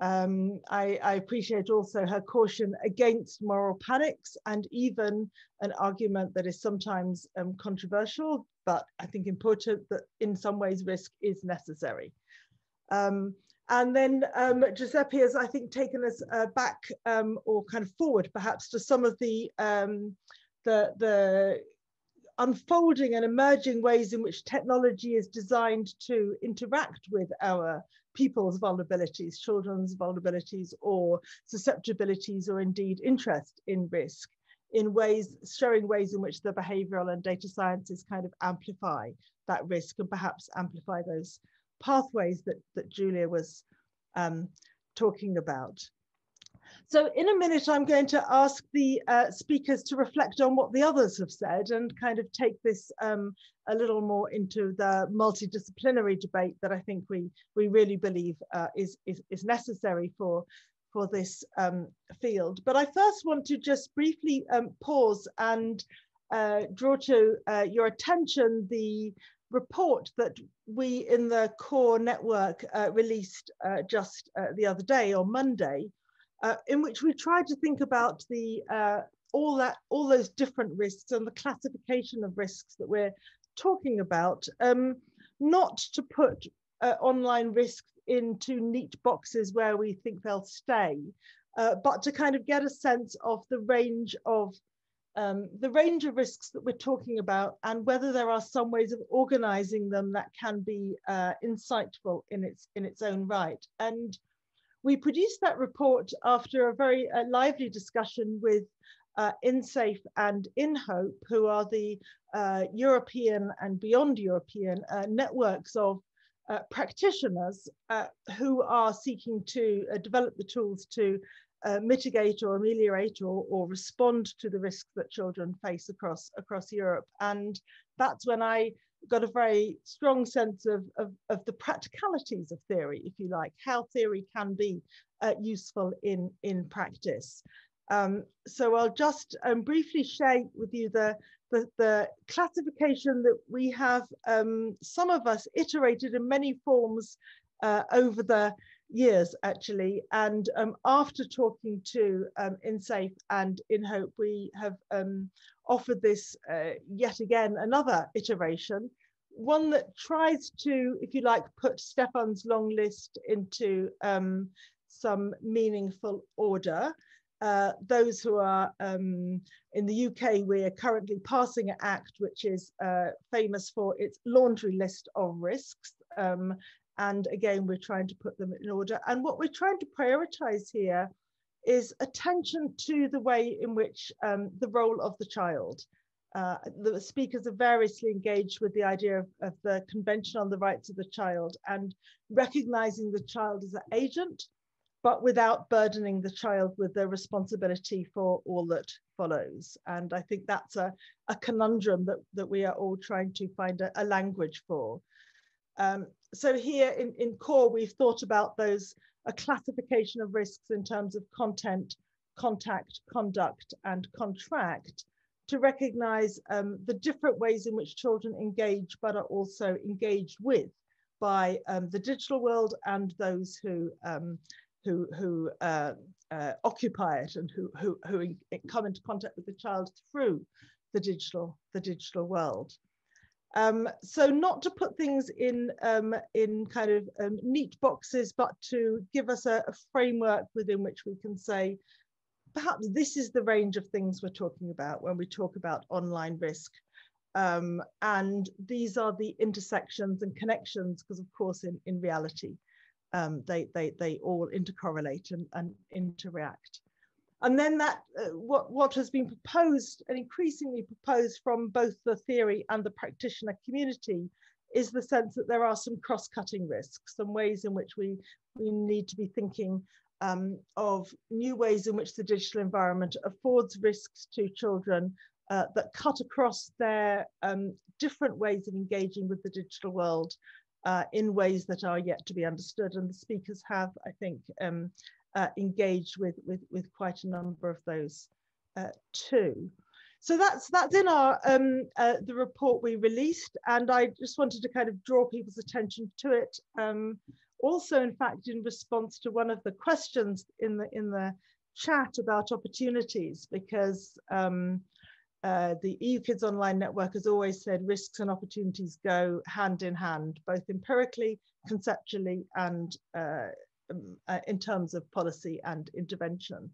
um, I, I, appreciate also her caution against moral panics and even an argument that is sometimes um, controversial, but I think important that in some ways risk is necessary. Um, and then um, Giuseppe has, I think, taken us uh, back um, or kind of forward perhaps to some of the, um, the, the unfolding and emerging ways in which technology is designed to interact with our people's vulnerabilities, children's vulnerabilities or susceptibilities or indeed interest in risk in ways, showing ways in which the behavioral and data sciences kind of amplify that risk and perhaps amplify those pathways that, that Julia was um, talking about. So in a minute, I'm going to ask the uh, speakers to reflect on what the others have said and kind of take this um, a little more into the multidisciplinary debate that I think we, we really believe uh, is, is, is necessary for, for this um, field. But I first want to just briefly um, pause and uh, draw to uh, your attention the report that we in the core network uh, released uh, just uh, the other day on Monday, uh, in which we tried to think about the uh, all that all those different risks and the classification of risks that we're talking about, um, not to put uh, online risks into neat boxes where we think they'll stay, but to kind of get a sense of the range of um, the range of risks that we're talking about and whether there are some ways of organizing them that can be uh, insightful in its, in its own right. And we produced that report after a very uh, lively discussion with uh, InSafe and InHope, who are the uh, European and beyond European uh, networks of uh, practitioners uh, who are seeking to develop the tools to mitigate or ameliorate or, or respond to the risks that children face across across Europe. And that's when I got a very strong sense of, of, of the practicalities of theory, if you like, how theory can be uh, useful in, in practice. Um, so I'll just um, briefly share with you the, the, the classification that we have, um, some of us iterated in many forms uh, over the years actually. And um, after talking to um, InSafe and InHope, we have um, offered this uh, yet again another iteration, one that tries to, if you like, put Stephan's long list into um, some meaningful order. Uh, those who are um, in the UK, we are currently passing an act which is uh, famous for its laundry list of risks. Um, and again, we're trying to put them in order. And what we're trying to prioritize here is attention to the way in which um, the role of the child. Uh, the speakers are variously engaged with the idea of, of, the Convention on the Rights of the Child and recognizing the child as an agent, but without burdening the child with the responsibility for all that follows. And I think that's a, a conundrum that, that we are all trying to find a, a language for. Um, so here in, in core, we've thought about those, a classification of risks in terms of content, contact, conduct, and contract to recognize um, the different ways in which children engage, but are also engaged with by um, the digital world and those who, um, who, who uh, uh, occupy it and who, who, who come into contact with the child through the digital, the digital world. Um, so not to put things in um, in kind of um, neat boxes, but to give us a, a, framework within which we can say, perhaps this is the range of things we're talking about when we talk about online risk. Um, and these are the intersections and connections, because of course, in, in reality, um, they, they, they all intercorrelate and, and interact. And then that uh, what, what has been proposed and increasingly proposed from both the theory and the practitioner community is the sense that there are some cross-cutting risks, some ways in which we, we need to be thinking um, of new ways in which the digital environment affords risks to children uh, that cut across their um, different ways of engaging with the digital world uh, in ways that are yet to be understood. And the speakers have, I think, um, uh, engaged with, with, with quite a number of those uh, too. So that's that's in our um, uh, the report we released, and I just wanted to kind of draw people's attention to it. Um, also, in fact, in response to one of the questions in the in the chat about opportunities, because um, uh, the EU Kids Online Network has always said risks and opportunities go hand in hand, both empirically, conceptually, and uh, uh, in terms of policy and intervention.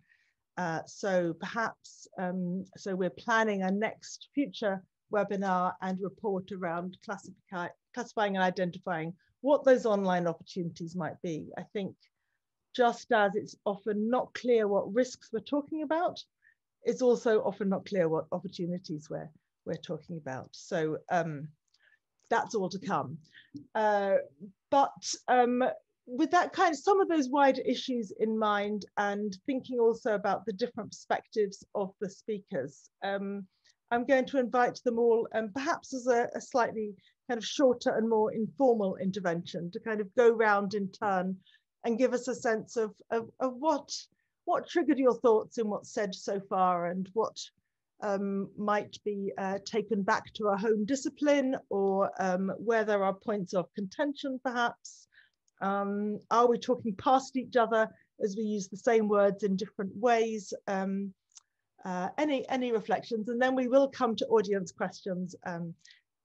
Uh, so perhaps, um, so we're planning a next future webinar and report around classifying and identifying what those online opportunities might be. I think just as it's often not clear what risks we're talking about, it's also often not clear what opportunities we're, we're talking about. So um, that's all to come. Uh, but um, with that kind of some of those wider issues in mind and thinking also about the different perspectives of the speakers, um, I'm going to invite them all, and um, perhaps as a, a, slightly kind of shorter and more informal intervention to kind of go round in turn and give us a sense of, of, of what what triggered your thoughts in what's said so far and what um, might be uh, taken back to our home discipline or um, where there are points of contention perhaps. Um, are we talking past each other as we use the same words in different ways? Um, uh, any, any reflections? And then we will come to audience questions um,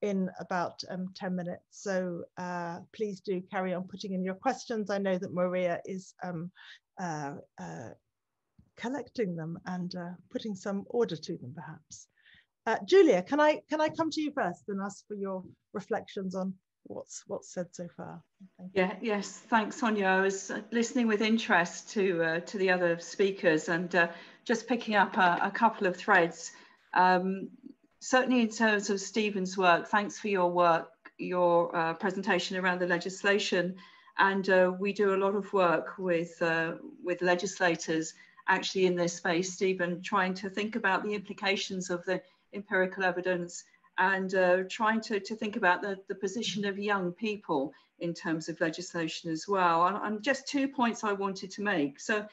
in about um, 10 minutes. So uh, please do carry on putting in your questions. I know that Mariya is uh, uh collecting them and uh, putting some order to them perhaps. Uh, Julia, can I can I come to you first and ask for your reflections on what's what's said so far? Yeah, yes, thanks, Sonia. I was uh, listening with interest to uh, to the other speakers and uh, just picking up a, a couple of threads. Um, certainly, in terms of Stephen's work, thanks for your work, your uh, presentation around the legislation, and we do a lot of work with with legislators actually in this space, Stephen, trying to think about the implications of the empirical evidence and uh, trying to, to think about the, the position of young people in terms of legislation as well. And, and just two points I wanted to make. So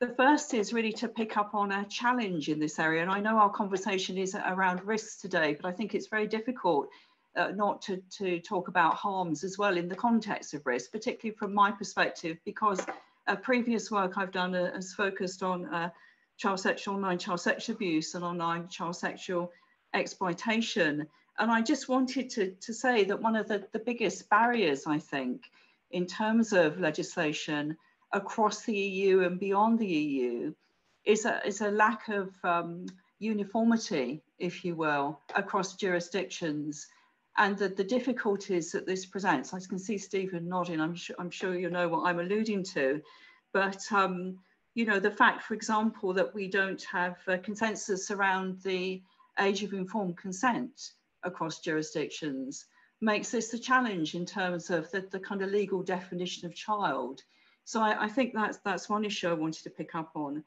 the first is really to pick up on a challenge in this area. And I know our conversation is around risks today, but I think it's very difficult uh, not to, to talk about harms as well in the context of risk, particularly from my perspective, because uh, previous work I've done uh, has focused on uh, child sexual, online child sexual abuse and online child sexual exploitation. And I just wanted to, to say that one of the, the biggest barriers, I think, in terms of legislation across the EU and beyond the EU is a, is a lack of um, uniformity, if you will, across jurisdictions and the, the difficulties that this presents. I can see Stephen nodding, I'm, sure, I'm sure you know what I'm alluding to, but um, you know, the fact, for example, that we don't have a consensus around the age of informed consent across jurisdictions makes this a challenge in terms of the, the kind of legal definition of child. So I, I think that's, that's one issue I wanted to pick up on.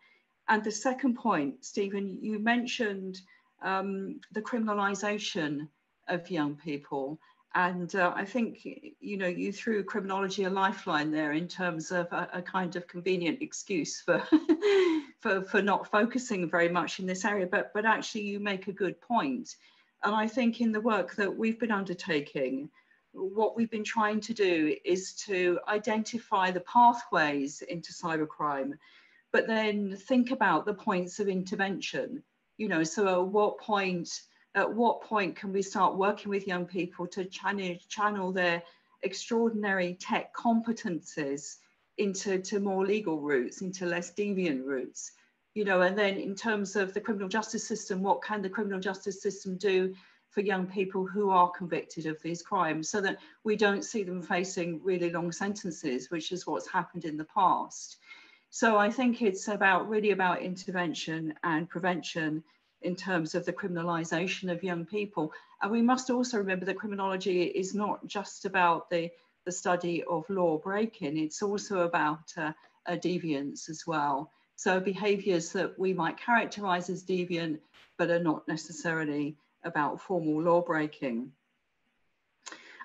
And the second point, Stephen, you mentioned um, the criminalisation of young people. And uh, I think, you know, you threw criminology a lifeline there in terms of a, a kind of convenient excuse for, for, for not focusing very much in this area, but, but actually you make a good point. And I think in the work that we've been undertaking, what we've been trying to do is to identify the pathways into cybercrime, but then think about the points of intervention. You know, so at what point at what point can we start working with young people to channel, channel their extraordinary tech competences into to more legal routes, into less deviant routes? You know, and then in terms of the criminal justice system, what can the criminal justice system do for young people who are convicted of these crimes so that we don't see them facing really long sentences, which is what's happened in the past. So I think it's about really about intervention and prevention in terms of the criminalisation of young people. And we must also remember that criminology is not just about the, the study of law breaking, it's also about uh, deviance as well. So behaviours that we might characterise as deviant, but are not necessarily about formal law breaking.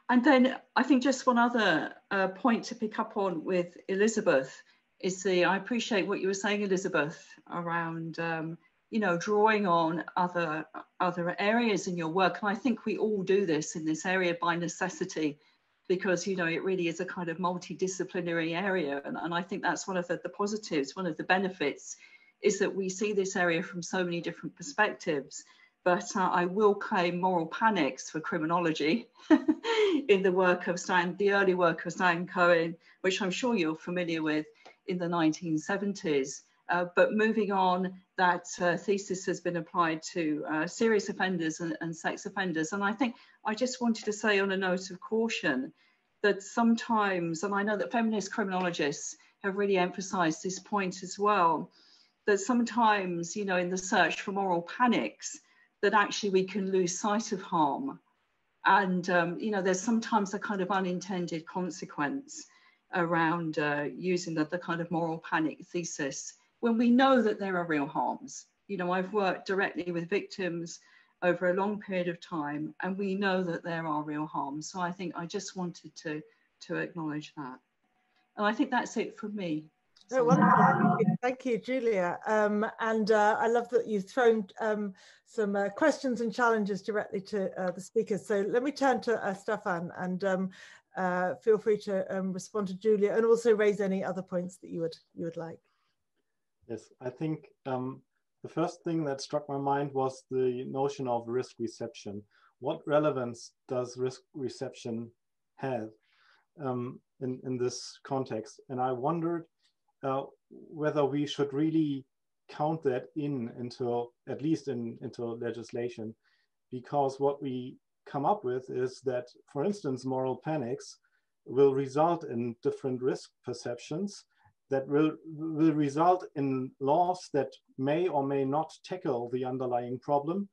And then I think just one other uh, point to pick up on with Elisabeth is the, I appreciate what you were saying, Elisabeth, around um, you know, drawing on other other areas in your work. And I think we all do this in this area by necessity, because you know it really is a kind of multidisciplinary area. And, and I think that's one of the, the positives, one of the benefits, is that we see this area from so many different perspectives. But uh, I will claim moral panics for criminology in the work of Stan, the early work of Stan Cohen, which I'm sure you're familiar with in the 1970s. Uh, but moving on, that uh, thesis has been applied to uh, serious offenders and, and, sex offenders. And I think I just wanted to say on a note of caution that sometimes, and I know that feminist criminologists have really emphasized this point as well, that sometimes, you know, in the search for moral panics, that actually we can lose sight of harm. And, um, you know, there's sometimes a kind of unintended consequence around uh, using the, the kind of moral panic thesis when we know that there are real harms. You know, I've worked directly with victims over a long period of time, and we know that there are real harms. So I think I just wanted to, to acknowledge that. And I think that's it from me. Oh, wonderful. Thank you, Julia. Um, and uh, I love that you've thrown um, some uh, questions and challenges directly to uh, the speakers. So let me turn to uh, Stephan and um, uh, feel free to um, respond to Julia and also raise any other points that you would you would like. Yes, I think um, the first thing that struck my mind was the notion of risk reception. What relevance does risk reception have um, in, in this context? And I wondered uh, whether we should really count that in into, at least in, into legislation, because what we come up with is that, for instance, moral panics will result in different risk perceptions that will, will result in laws that may or may not tackle the underlying problem.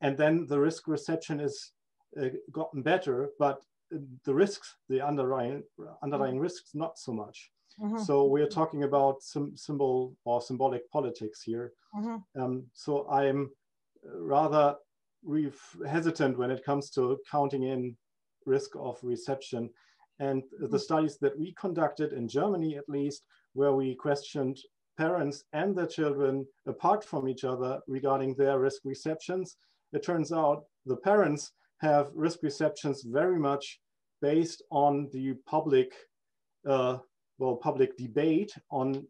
And then the risk reception is uh, gotten better, but the risks, the underlying, underlying mm-hmm. risks, not so much. Mm-hmm. So we are talking about some symbol or symbolic politics here. Mm-hmm. Um, so I'm rather hesitant when it comes to counting in risk of reception. And the mm-hmm. studies that we conducted in Germany, at least, where we questioned parents and their children apart from each other regarding their risk receptions. It turns out the parents have risk receptions very much based on the public, uh, well, public debate on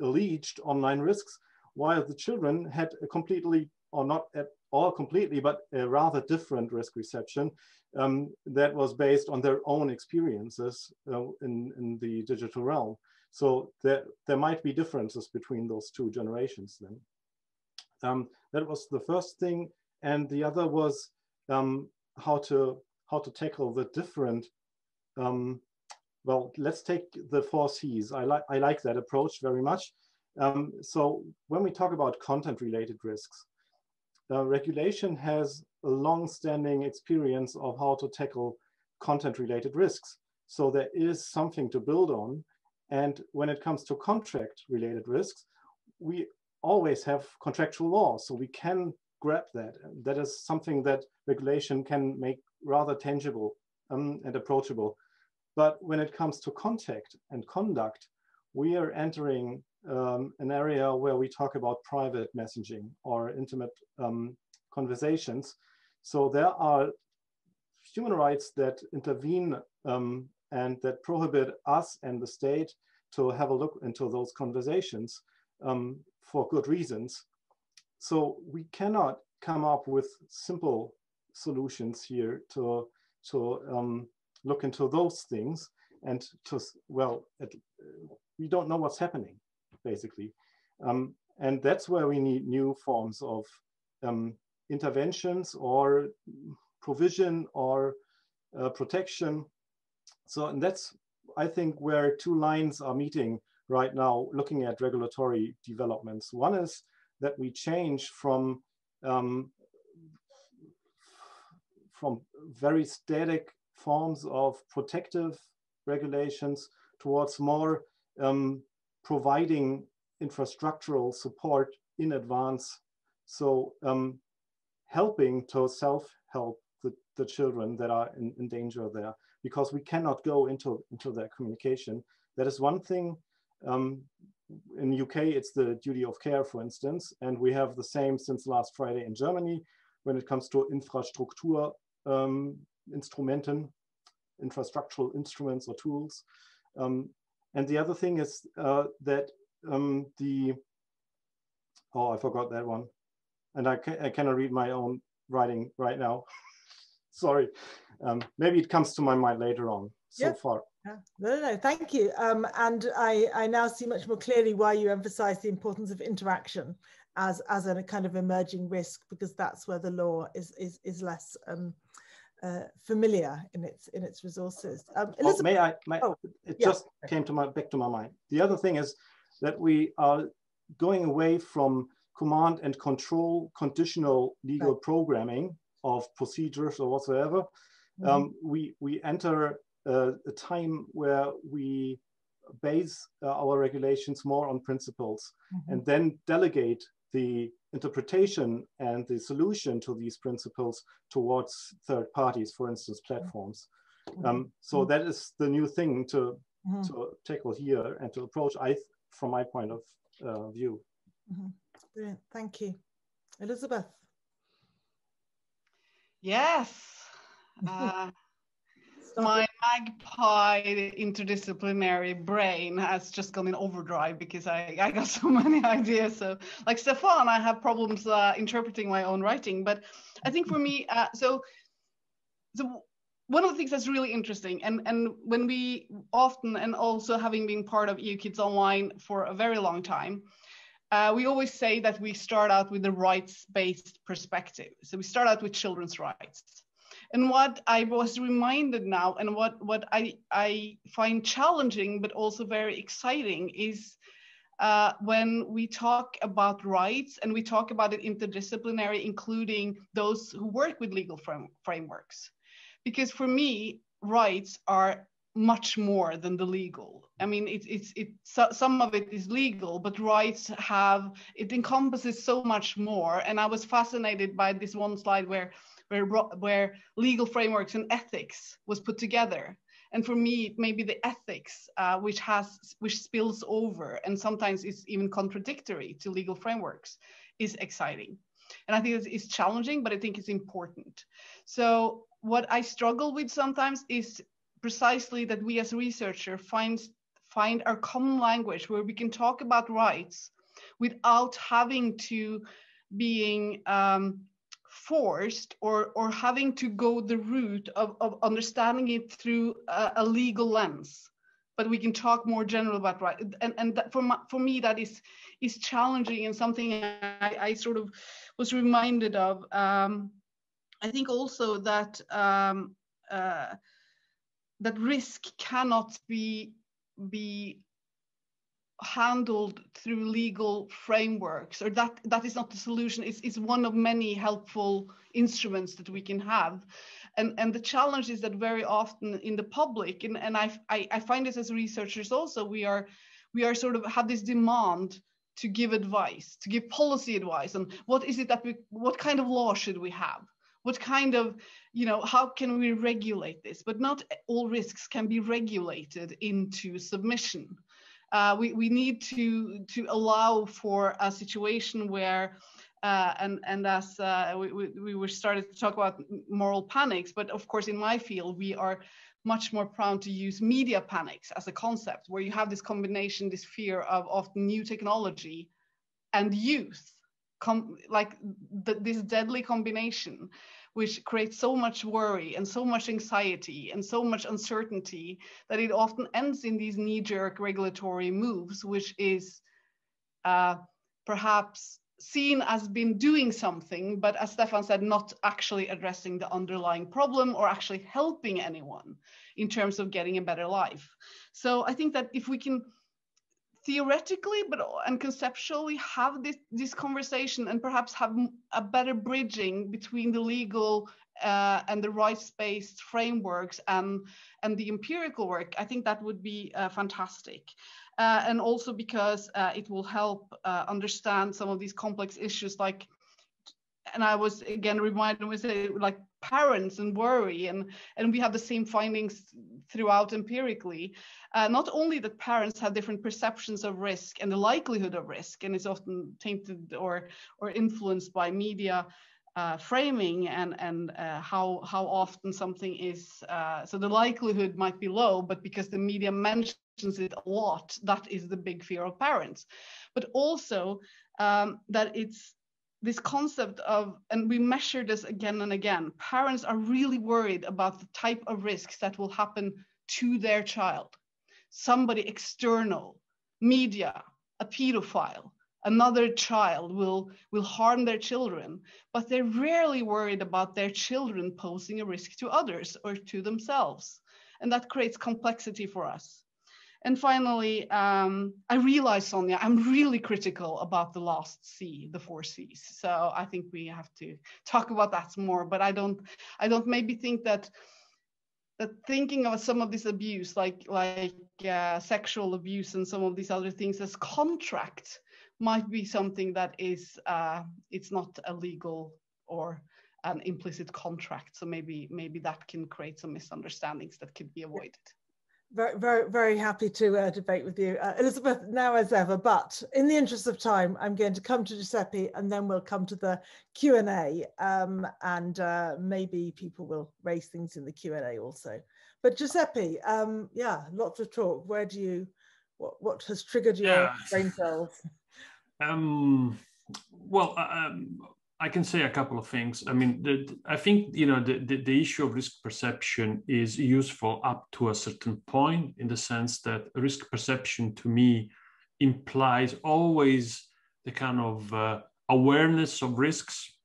alleged online risks, while the children had a completely, or not at all completely, but a rather different risk reception um, that was based on their own experiences uh, in, in the digital realm. So there, there might be differences between those two generations then. Um, that was the first thing. And the other was um, how, to, how to tackle the different, um, well, let's take the four C's. I, like I like that approach very much. Um, so when we talk about content related risks, uh, regulation has a long-standing experience of how to tackle content related risks. So there is something to build on. And when it comes to contract related risks, we always have contractual laws. So we can grab that. That is something that regulation can make rather tangible um, and approachable. But when it comes to contact and conduct, we are entering um, an area where we talk about private messaging or intimate um, conversations. So there are human rights that intervene um, and that prohibit us and the state to have a look into those conversations um, for good reasons. so we cannot come up with simple solutions here to, to um, look into those things and to, well, it, we don't know what's happening, basically. Um, and that's where we need new forms of um, interventions or provision or uh, protection. So, and that's, I think, where two lines are meeting right now, looking at regulatory developments. One is that we change from um, from very static forms of protective regulations towards more um, providing infrastructural support in advance. So um, helping to self-help the, the children that are in, in danger there, because we cannot go into, into their communication. That is one thing. Um, in UK, it's the duty of care, for instance, and we have the same since last Friday in Germany when it comes to infrastructure um, instrumenten, infrastructural instruments or tools. Um, and the other thing is uh, that um, the, oh, I forgot that one. And I, ca I cannot read my own writing right now. Sorry. Um, maybe it comes to my mind later on so yep. far. Yeah. No, no, no, thank you. Um, and I, I now see much more clearly why you emphasize the importance of interaction as, as a kind of emerging risk, because that's where the law is, is, is less um, uh, familiar in its in its resources. Um, oh, may I? May, oh, it yeah. just came to my back to my mind. The other thing is that we are going away from command and control conditional legal right. programming of procedures or whatsoever. Mm -hmm. um, we we enter uh, a time where we base uh, our regulations more on principles mm -hmm. and then delegate the interpretation and the solution to these principles towards third parties, for instance, platforms. Mm-hmm. Um, so mm-hmm. that is the new thing to, mm-hmm. to tackle here and to approach, I, from my point of uh, view. Mm-hmm. Brilliant, thank you. Elisabeth. Yes. Uh, my magpie interdisciplinary brain has just gone in overdrive because I, I got so many ideas. So, like Stephan, I have problems uh, interpreting my own writing. But I think for me, uh, so so one of the things that's really interesting, and and when we often, and also having been part of EU Kids Online for a very long time. Uh, we always say that we start out with the rights-based perspective. So we start out with children's rights and what I was reminded now, and what what I I find challenging but also very exciting is uh, when we talk about rights and we talk about it interdisciplinary, including those who work with legal frame, frameworks. Because for me, rights are much more than the legal. I mean, it's it's it. So, some of it is legal, but rights have it encompasses so much more. And I was fascinated by this one slide where where, where legal frameworks and ethics was put together. And for me, maybe the ethics, uh, which has which spills over and sometimes is even contradictory to legal frameworks, is exciting. And I think it's, it's challenging, but I think it's important. So what I struggle with sometimes is precisely that we as researchers find find our common language where we can talk about rights without having to being um, forced or or having to go the route of, of understanding it through a, a legal lens. But we can talk more general about right and and for my, for me that is is challenging and something I, I sort of was reminded of. Um, I think also that um, uh, that risk cannot be be handled through legal frameworks or that that is not the solution. It's, it's one of many helpful instruments that we can have. And and the challenge is that very often in the public and, and I, I, I find this as researchers also we are we are sort of have this demand to give advice to give policy advice and what is it that we what kind of law should we have what kind of you know how can we regulate this? But not all risks can be regulated into submission. Uh, we, we need to, to allow for a situation where uh, and and as uh, we, we were started to talk about moral panics, but of course in my field we are much more prone to use media panics as a concept, where you have this combination, this fear of often new technology and youth like th this deadly combination which creates so much worry and so much anxiety and so much uncertainty that it often ends in these knee-jerk regulatory moves which is uh, perhaps seen as being doing something but as Stephan said not actually addressing the underlying problem or actually helping anyone in terms of getting a better life. So i think that if we can theoretically but and conceptually have this this conversation and perhaps have a better bridging between the legal uh, and the rights-based frameworks and and the empirical work i think that would be uh, fantastic. Uh, and also because uh, it will help uh, understand some of these complex issues like and I was again reminded we say like parents and worry and and we have the same findings throughout empirically. Uh, not only that parents have different perceptions of risk and the likelihood of risk, and it's often tainted or or influenced by media uh, framing and and uh, how how often something is uh, so the likelihood might be low, but because the media mentions it a lot, that is the big fear of parents. But also um, that it's this concept of, and we measure this again and again, parents are really worried about the type of risks that will happen to their child. Somebody external, media, a pedophile, another child will, will harm their children, but they're rarely worried about their children posing a risk to others or to themselves. And that creates complexity for us. And finally, um, I realize, Sonia, I'm really critical about the last C, the four Cs. So I think we have to talk about that more. But I don't, I don't maybe think that that thinking of some of this abuse, like like uh, sexual abuse and some of these other things as contract, might be something that is uh, it's not a legal or an implicit contract. So maybe maybe that can create some misunderstandings that could be avoided very, very, very happy to uh, debate with you, uh, Elisabeth, now as ever. But in the interest of time, I'm going to come to Giuseppe, and then we'll come to the Q and A, um, and uh, maybe people will raise things in the Q and A also. But Giuseppe, um, yeah, lots of talk. Where do you, what, what has triggered your yeah. brain cells? Um, well, uh, um, I can say a couple of things. I mean, the, I think you know the, the, the issue of risk perception is useful up to a certain point, in the sense that risk perception to me implies always the kind of uh, awareness of risks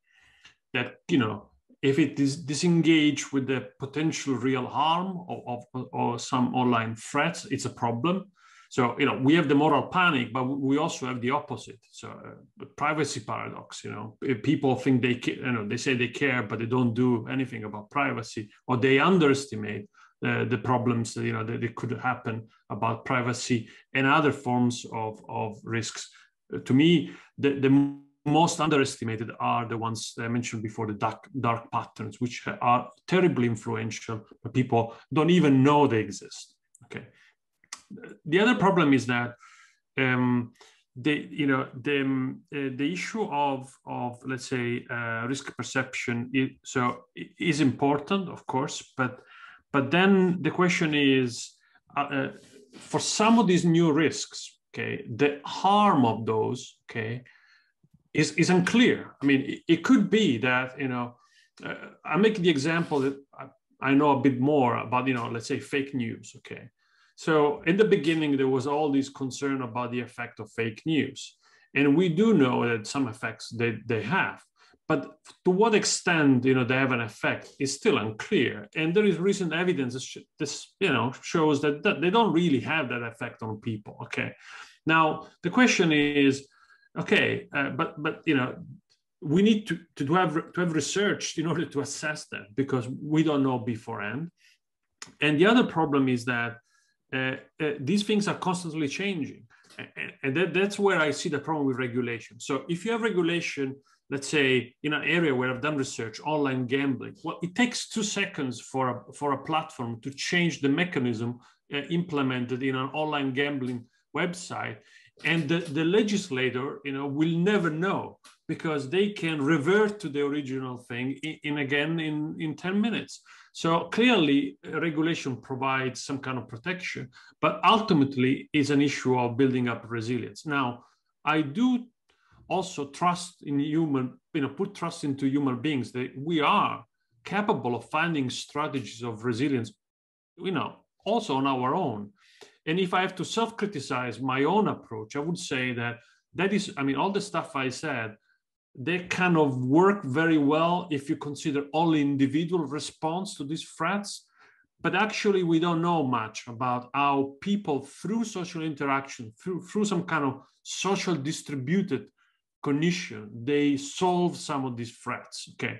that you know if it is disengaged with the potential real harm of, of or some online threats, it's a problem. So you know we have the moral panic, but we also have the opposite. So uh, the privacy paradox. You know, people think they you know they say they care, but they don't do anything about privacy, or they underestimate uh, the problems you know that, that could happen about privacy and other forms of of risks. Uh, to me, the the most underestimated are the ones I mentioned before, the dark, dark patterns, which are terribly influential, but people don't even know they exist. Okay the other problem is that um, the you know the um, uh, the issue of of let's say uh, risk perception is, so is important of course but but then the question is uh, uh, for some of these new risks okay the harm of those okay is is unclear. I mean it, it could be that you know uh, i make the example that I, I know a bit more about you know let's say fake news okay so in the beginning, there was all this concern about the effect of fake news. And we do know that some effects they, they have. But to what extent, you know, they have an effect is still unclear. And there is recent evidence that this, you know, shows that, that they don't really have that effect on people. Okay. Now the question is, okay, uh, but but you know, we need to, to have to have research in order to assess that because we don't know beforehand. And the other problem is that these things are constantly changing. And, and that, that's where I see the problem with regulation. So if you have regulation, let's say in an area where I've done research, online gambling, well, it takes two seconds for a, for a platform to change the mechanism uh, implemented in an online gambling website. And the, the legislator, you know, will never know because they can revert to the original thing in, in again in, in 10 minutes. So clearly, regulation provides some kind of protection, but ultimately is an issue of building up resilience. Now, I do also trust in human, you know, put trust into human beings that we are capable of finding strategies of resilience, you know, also on our own. And if I have to self-criticize my own approach, I would say that that is, I mean, all the stuff I said, they kind of work very well if you consider only individual response to these threats. But actually, we don't know much about how people, through social interaction, through, through some kind of social distributed cognition, they solve some of these threats. Okay.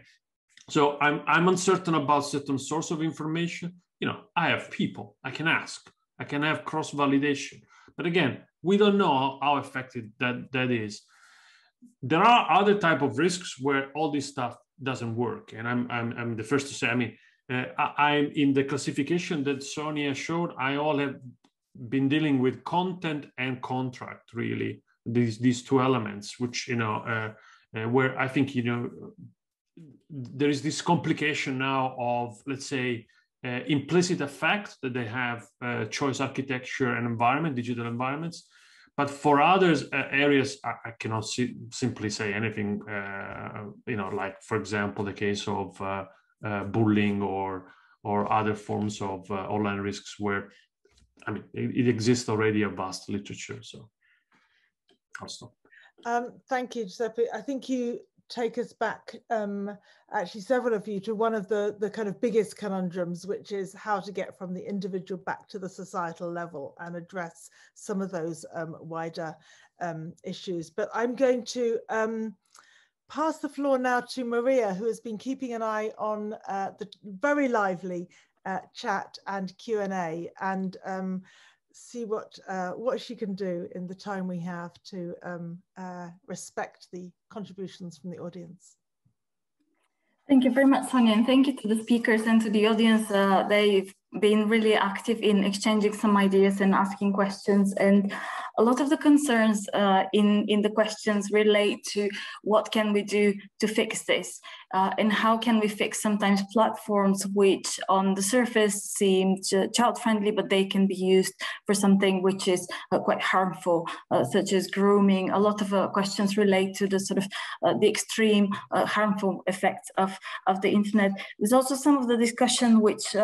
So I'm, I'm uncertain about certain source of information. You know, I have people, I can ask, I can have cross validation. But again, we don't know how effective that, that is. There are other type of risks where all this stuff doesn't work. And I'm, I'm, I'm the first to say, I mean, uh, I, am in the classification that Sonia showed, I all have been dealing with content and contract really, these, these two elements, which, you know, uh, uh, where I think, you know, there is this complication now of, let's say, uh, implicit effect that they have uh, choice architecture and environment, digital environments. But for others uh, areas, I, I cannot si simply say anything. Uh, you know, like for example, the case of uh, uh, bullying or or other forms of online risks, where I mean, it, it, exists already a vast literature. So I'll stop. Um, thank you, Giuseppe. I think you take us back, um, actually several of you, to one of the, the kind of biggest conundrums, which is how to get from the individual back to the societal level and address some of those um, wider um, issues. But I'm going to um, pass the floor now to Mariya, who has been keeping an eye on uh, the very lively uh, chat and Q&A. And um, see what uh, what she can do in the time we have to um, uh, respect the contributions from the audience. Thank you very much, Sonia, and thank you to the speakers and to the audience. Uh, they've been really active in exchanging some ideas and asking questions. And a lot of the concerns uh, in, in the questions relate to what can we do to fix this uh, and how can we fix sometimes platforms which on the surface seem child-friendly, but they can be used for something which is uh, quite harmful, uh, such as grooming. A lot of uh, questions relate to the sort of uh, the extreme harmful effects of, of the internet. There's also some of the discussion which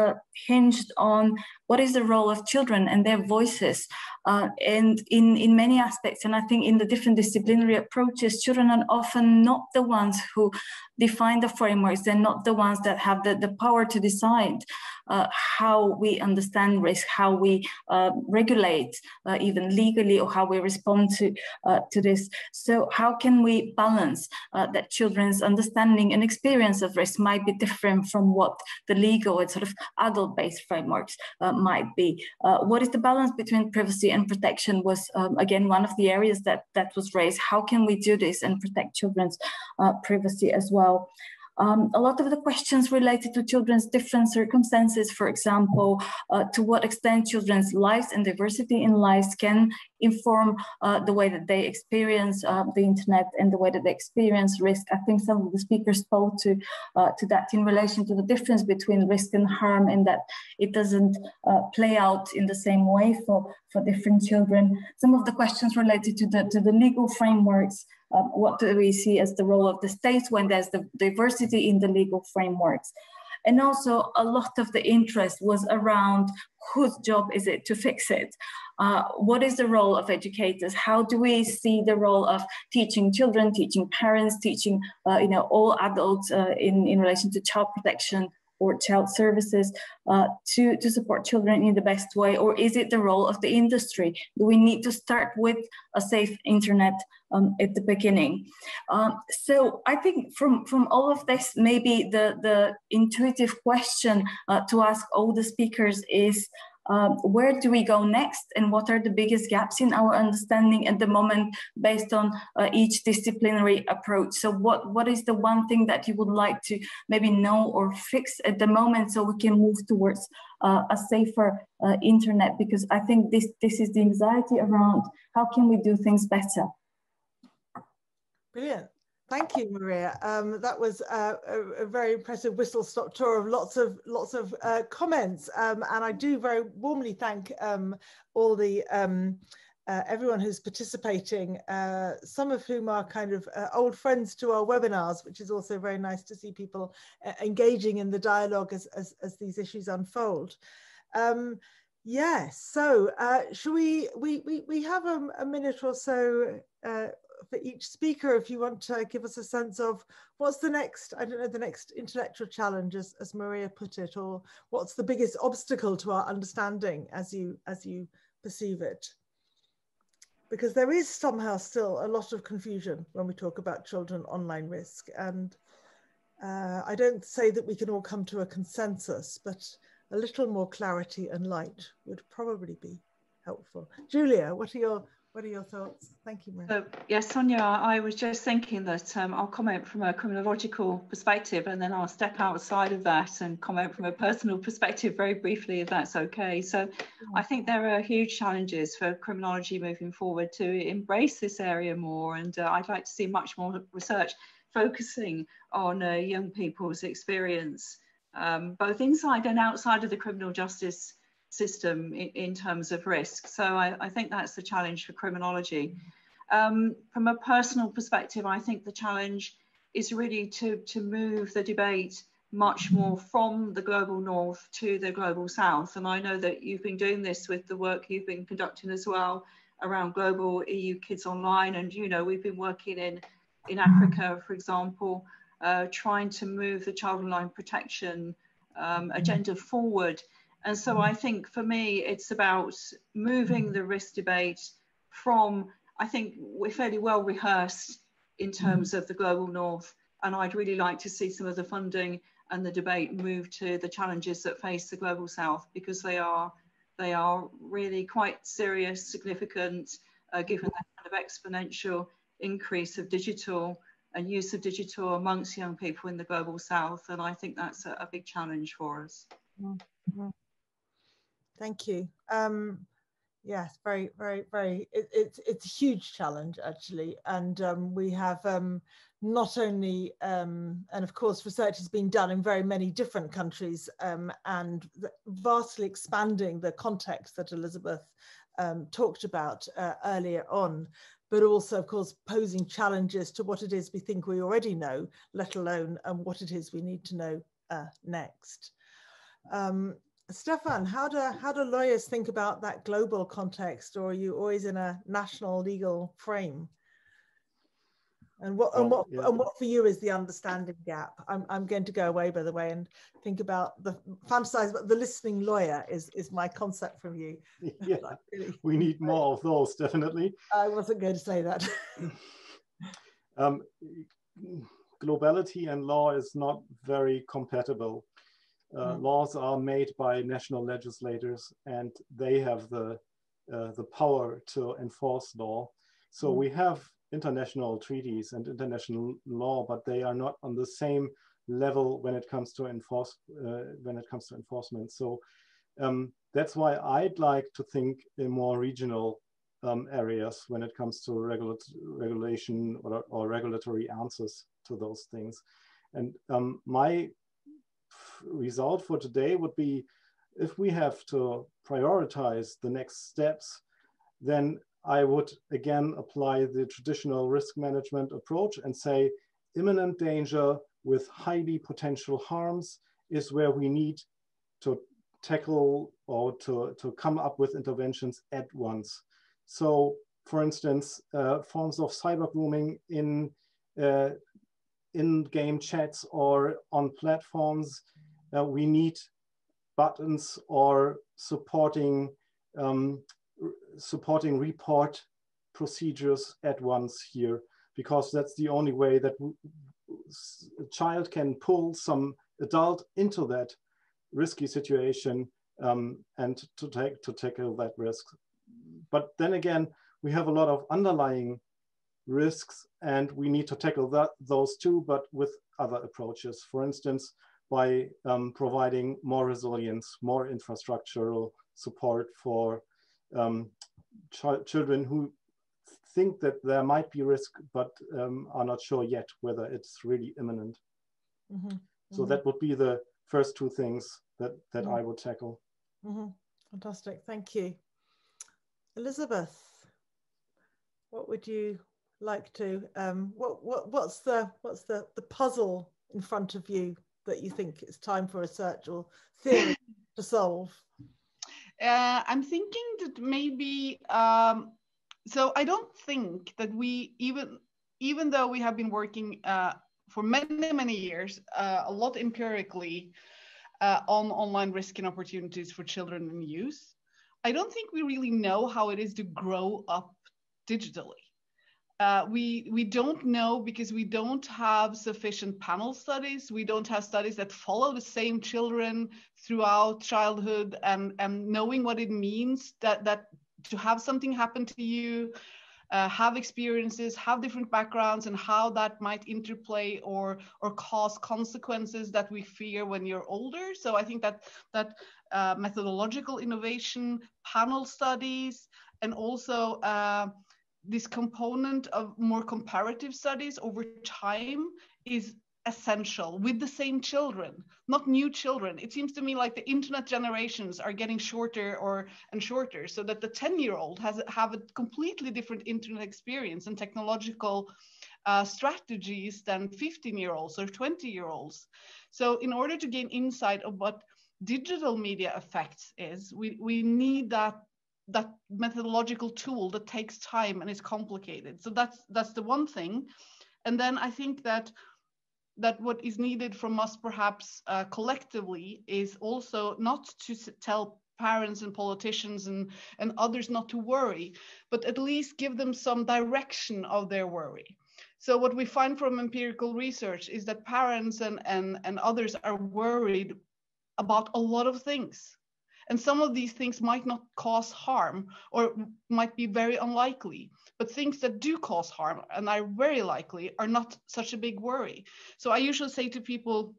hinged on what is the role of children and their voices? Uh, and in, in many aspects and i think in the different disciplinary approaches children are often not the ones who define the frameworks. They're not the ones that have the, the power to decide uh, how we understand risk how we uh, regulate uh, even legally or how we respond to uh, to this. So how can we balance uh, that children's understanding and experience of risk might be different from what the legal and sort of adult based frameworks might be. Uh, what is the balance between privacy and protection was, um, again, one of the areas that, that was raised. How can we do this and protect children's uh, privacy as well? Um, a lot of the questions related to children's different circumstances, for example, uh, to what extent children's lives and diversity in lives can inform uh, the way that they experience uh, the internet and the way that they experience risk. I think some of the speakers spoke to, uh, to that in relation to the difference between risk and harm and that it doesn't uh, play out in the same way for, for different children. Some of the questions related to the, to the legal frameworks um, what do we see as the role of the states when there's the diversity in the legal frameworks? And also a lot of the interest was around whose job is it to fix it? Uh, what is the role of educators? How do we see the role of teaching children, teaching parents, teaching uh, you know all adults uh, in, in relation to child protection or child services uh, to, to support children in the best way? Or is it the role of the industry? Do we need to start with a safe internet um, at the beginning? Um, so I think from, from all of this, maybe the, the intuitive question uh, to ask all the speakers is, um, where do we go next and what are the biggest gaps in our understanding at the moment based on uh, each disciplinary approach? So what what is the one thing that you would like to maybe know or fix at the moment so we can move towards uh, a safer uh, internet? Because i think this this is the anxiety around how can we do things better? Brilliant Thank you, Mariya. Um, that was uh, a, a, very impressive whistle-stop tour of lots of lots of uh, comments, um, and I do very warmly thank um, all the um, uh, everyone who's participating, uh, some of whom are kind of uh, old friends to our webinars, which is also very nice to see people uh, engaging in the dialogue as, as, as these issues unfold. Um, yes, so uh, should we, we, we, we have a, a minute or so uh, for each speaker if you want to give us a sense of what's the next, I don't know, the next intellectual challenge as, as Mariya put it, or what's the biggest obstacle to our understanding as you, as you perceive it because there is somehow still a lot of confusion when we talk about children online risk. And uh, I don't say that we can all come to a consensus, but a little more clarity and light would probably be helpful. Julia, what are your what are your thoughts? Thank you, Mariya. So, yes, Sonia, I was just thinking that um, I'll comment from a criminological perspective and then I'll step outside of that and comment from a personal perspective very briefly, if that's okay. So I think there are huge challenges for criminology moving forward to embrace this area more. And uh, I'd like to see much more research focusing on uh, young people's experience, um, both inside and outside of the criminal justice system in, in terms of risk. So I, I, think that's the challenge for criminology. Um, from a personal perspective, I think the challenge is really to, to move the debate much more from the global north to the global south. And I know that you've been doing this with the work you've been conducting as well around global EU Kids Online. And, you know, we've been working in, in Africa, for example, uh, trying to move the child online protection um, agenda forward and so I think for me, it's about moving the risk debate from, I think we're fairly well rehearsed in terms of the global north. And I'd really like to see some of the funding and the debate move to the challenges that face the global south because they are they are really quite serious, significant, uh, given the kind of exponential increase of digital and use of digital amongst young people in the global south. And I think that's a, a big challenge for us. Mm -hmm. Thank you. Um, yes, very, very, very. It, it's it's a huge challenge actually, and um, we have um, not only um, and of course research has been done in very many different countries um, and vastly expanding the context that Elisabeth um, talked about uh, earlier on but also of course posing challenges to what it is we think we already know let alone um, what it is we need to know uh, next um, Stephan, how do how do lawyers think about that global context, or are you always in a national legal frame? And what and what yeah. and what for you is the understanding gap? I'm I'm going to go away by the way and think about the fantasize, but the listening lawyer is is my concept from you. Yeah, really, we need more of those definitely. I wasn't going to say that. um, globality and law is not very compatible. Uh, mm. Laws are made by national legislators and they have the, uh, the power to enforce law. So mm. we have international treaties and international law, but they are not on the same level when it comes to enforce uh, when it comes to enforcement. So um, that's why I'd like to think in more regional um, areas when it comes to regula regulation or, or, regulatory answers to those things. And um, my result for today would be if we have to prioritize the next steps, then I would again apply the traditional risk management approach and say imminent danger with highly potential harms is where we need to tackle or to, to come up with interventions at once. So for instance, uh, forms of cyber grooming in uh, in-game chats or on platforms uh, we need buttons or supporting um, supporting report procedures at once here because that's the only way that a child can pull some adult into that risky situation um, and to take to tackle that risk. But then again, we have a lot of underlying risks and we need to tackle that, those too, but with other approaches. For instance, by um, providing more resilience, more infrastructural support for um, ch children who think that there might be risk, but um, are not sure yet whether it's really imminent. Mm -hmm. So mm -hmm. that would be the first two things that, that mm -hmm. I would tackle. Mm-hmm. Fantastic, thank you. Elisabeth, what would you like to um, what what what's the what's the the puzzle in front of you that you think it's time for research or theory to solve? Uh, I'm thinking that maybe um, so I don't think that we even even though we have been working uh, for many many years uh, a lot empirically uh, on online risk and opportunities for children and youth, I don't think we really know how it is to grow up digitally. Uh, we we don't know because we don't have sufficient panel studies. We don't have studies that follow the same children throughout childhood and and knowing what it means that that to have something happen to you, uh, have experiences, have different backgrounds, and how that might interplay or or cause consequences that we fear when you're older. So I think that that uh, methodological innovation, panel studies, and also uh, this component of more comparative studies over time is essential with the same children not new children. It seems to me like the internet generations are getting shorter or and shorter so that the 10 year old has have a completely different internet experience and technological uh, strategies than 15 year olds or 20 year olds so in order to gain insight of what digital media effects is we, we need that that methodological tool that takes time and is complicated. So that's that's the one thing. And then I think that that what is needed from us perhaps uh, collectively is also not to tell parents and politicians and, and others not to worry, but at least give them some direction of their worry. So what we find from empirical research is that parents and, and, and others are worried about a lot of things. And some of these things might not cause harm or might be very unlikely, but things that do cause harm and are very likely are not such a big worry. So I usually say to people,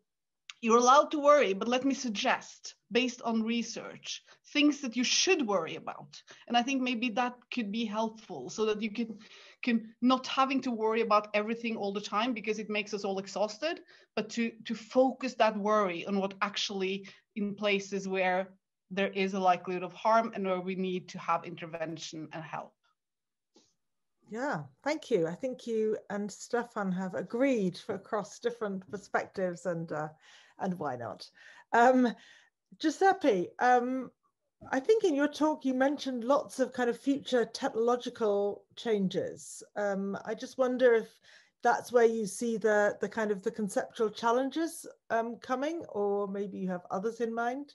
you're allowed to worry, but let me suggest, based on research, things that you should worry about. And I think maybe that could be helpful so that you can, can not having to worry about everything all the time because it makes us all exhausted, but to, to focus that worry on what actually in places where there is a likelihood of harm and where we need to have intervention and help. Yeah, thank you. I think you and Stephan have agreed across different perspectives and uh, and why not? Um, Giuseppe, um, I think in your talk you mentioned lots of kind of future technological changes. Um, I just wonder if that's where you see the the kind of the conceptual challenges um, coming, or maybe you have others in mind.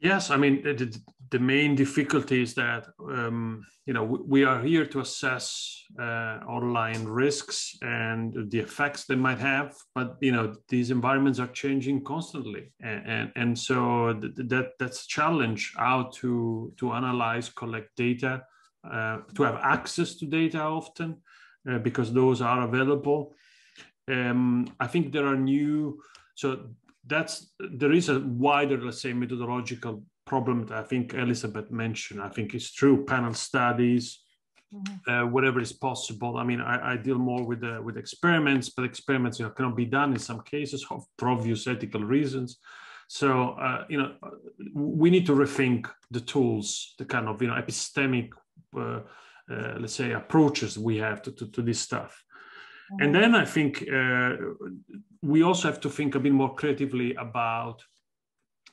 Yes, I mean the, the main difficulty is that um, you know we are here to assess uh, online risks and the effects they might have, but you know these environments are changing constantly, and and, and so th- that that's a challenge how to to analyze, collect data, uh, to have access to data often uh, because those are available. Um, I think there are new so that's there is a wider, let's say, methodological problem that I think Elisabeth mentioned. I think it's true. Panel studies, mm-hmm. uh, whatever is possible. I mean, I, I deal more with the, with experiments, but experiments you know, cannot be done in some cases for obvious ethical reasons. So uh, you know, we need to rethink the tools, the kind of you know epistemic, uh, uh let's say, approaches we have to, to, to this stuff. And then I think uh, we also have to think a bit more creatively about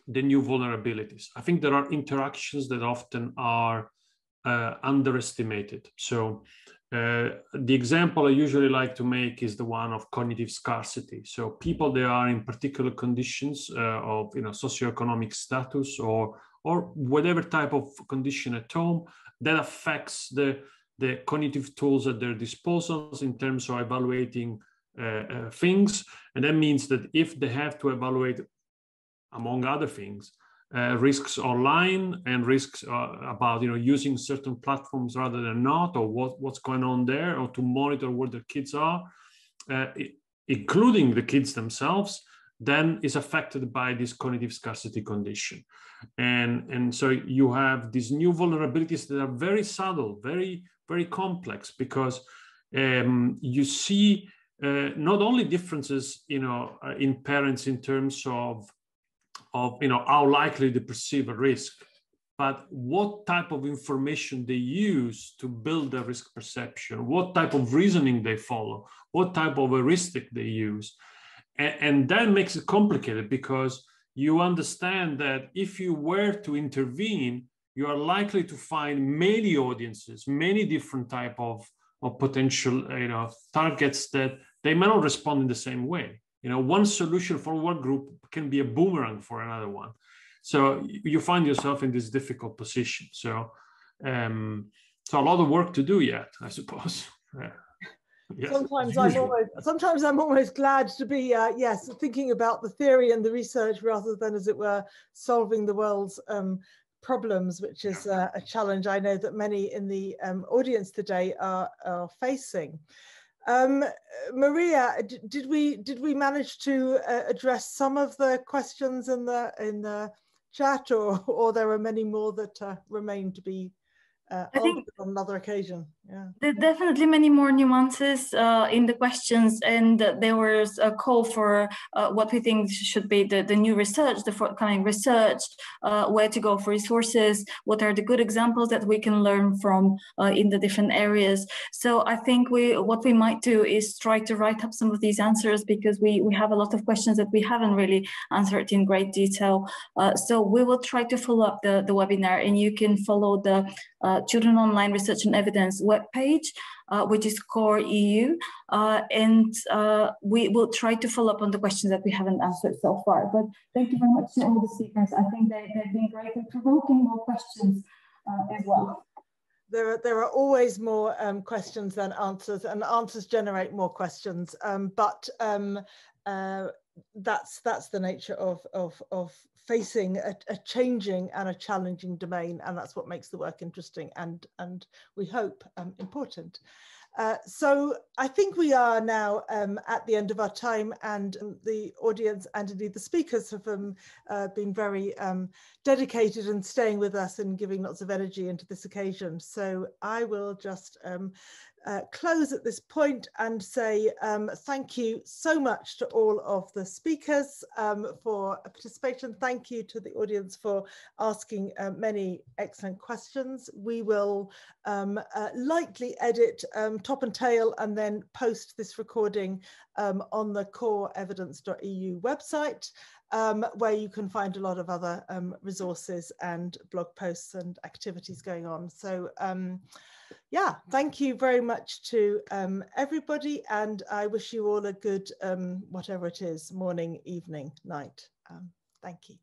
the new vulnerabilities. I think there are interactions that often are uh, underestimated. So uh, the example I usually like to make is the one of cognitive scarcity. So people that are in particular conditions uh, of you know socioeconomic status or or whatever type of condition at home that affects the the cognitive tools at their disposals in terms of evaluating uh, uh, things. And that means that if they have to evaluate, among other things, uh, risks online and risks uh, about you know using certain platforms rather than not, or what, what's going on there, or to monitor where the kids are, uh, including the kids themselves, then is affected by this cognitive scarcity condition. And, and so you have these new vulnerabilities that are very subtle, very very complex because um, you see uh, not only differences, you know, uh, in parents in terms of of you know how likely they perceive a risk, but what type of information they use to build their risk perception, what type of reasoning they follow, what type of heuristic they use. And, that makes it complicated because you understand that if you were to intervene, you are likely to find many audiences, many different type of, of potential you know, targets that they may not respond in the same way. You know, one solution for one group can be a boomerang for another one. So you find yourself in this difficult position. So, um, so a lot of work to do yet, I suppose. Yeah. Yes, sometimes I'm almost sometimes I'm almost glad to be uh, yes thinking about the theory and the research rather than as it were solving the world's um, problems, which is uh, a challenge I know that many in the um, audience today are, are facing. Um, Mariya, did we did we manage to uh, address some of the questions in the in the chat, or or there are many more that uh, remain to be uh, I think on another occasion. Yeah. Definitely many more nuances uh, in the questions, and there was a call for uh, what we think should be the, the new research, the forthcoming research, uh, where to go for resources, what are the good examples that we can learn from uh, in the different areas. So I think we what we might do is try to write up some of these answers because we, we have a lot of questions that we haven't really answered in great detail. Uh, so we will try to follow up the, the webinar and you can follow the uh, Children Online Research and Evidence webpage, uh, which is Core EU. Uh, and uh, we will try to follow up on the questions that we haven't answered so far. But thank you very much to all the speakers. I think they, they've been great and provoking more questions uh, as well. There are, there are always more um, questions than answers and answers generate more questions. Um, but um, uh, that's that's the nature of of of facing a, a, changing and a challenging domain and that's what makes the work interesting and and we hope um, important uh, so I think we are now um, at the end of our time and um, the audience and indeed the speakers have um, uh, been very um, dedicated and staying with us and giving lots of energy into this occasion. So I will just um, uh, close at this point and say um, thank you so much to all of the speakers um, for participation. Thank you to the audience for asking uh, many excellent questions. We will um, uh, likely edit um, top and tail and then post this recording um, on the coreevidence.eu website. Um, where you can find a lot of other resources and blog posts and activities going on. So yeah, thank you very much to um, everybody. And I wish you all a good, um, whatever it is, morning, evening, night. Um, thank you.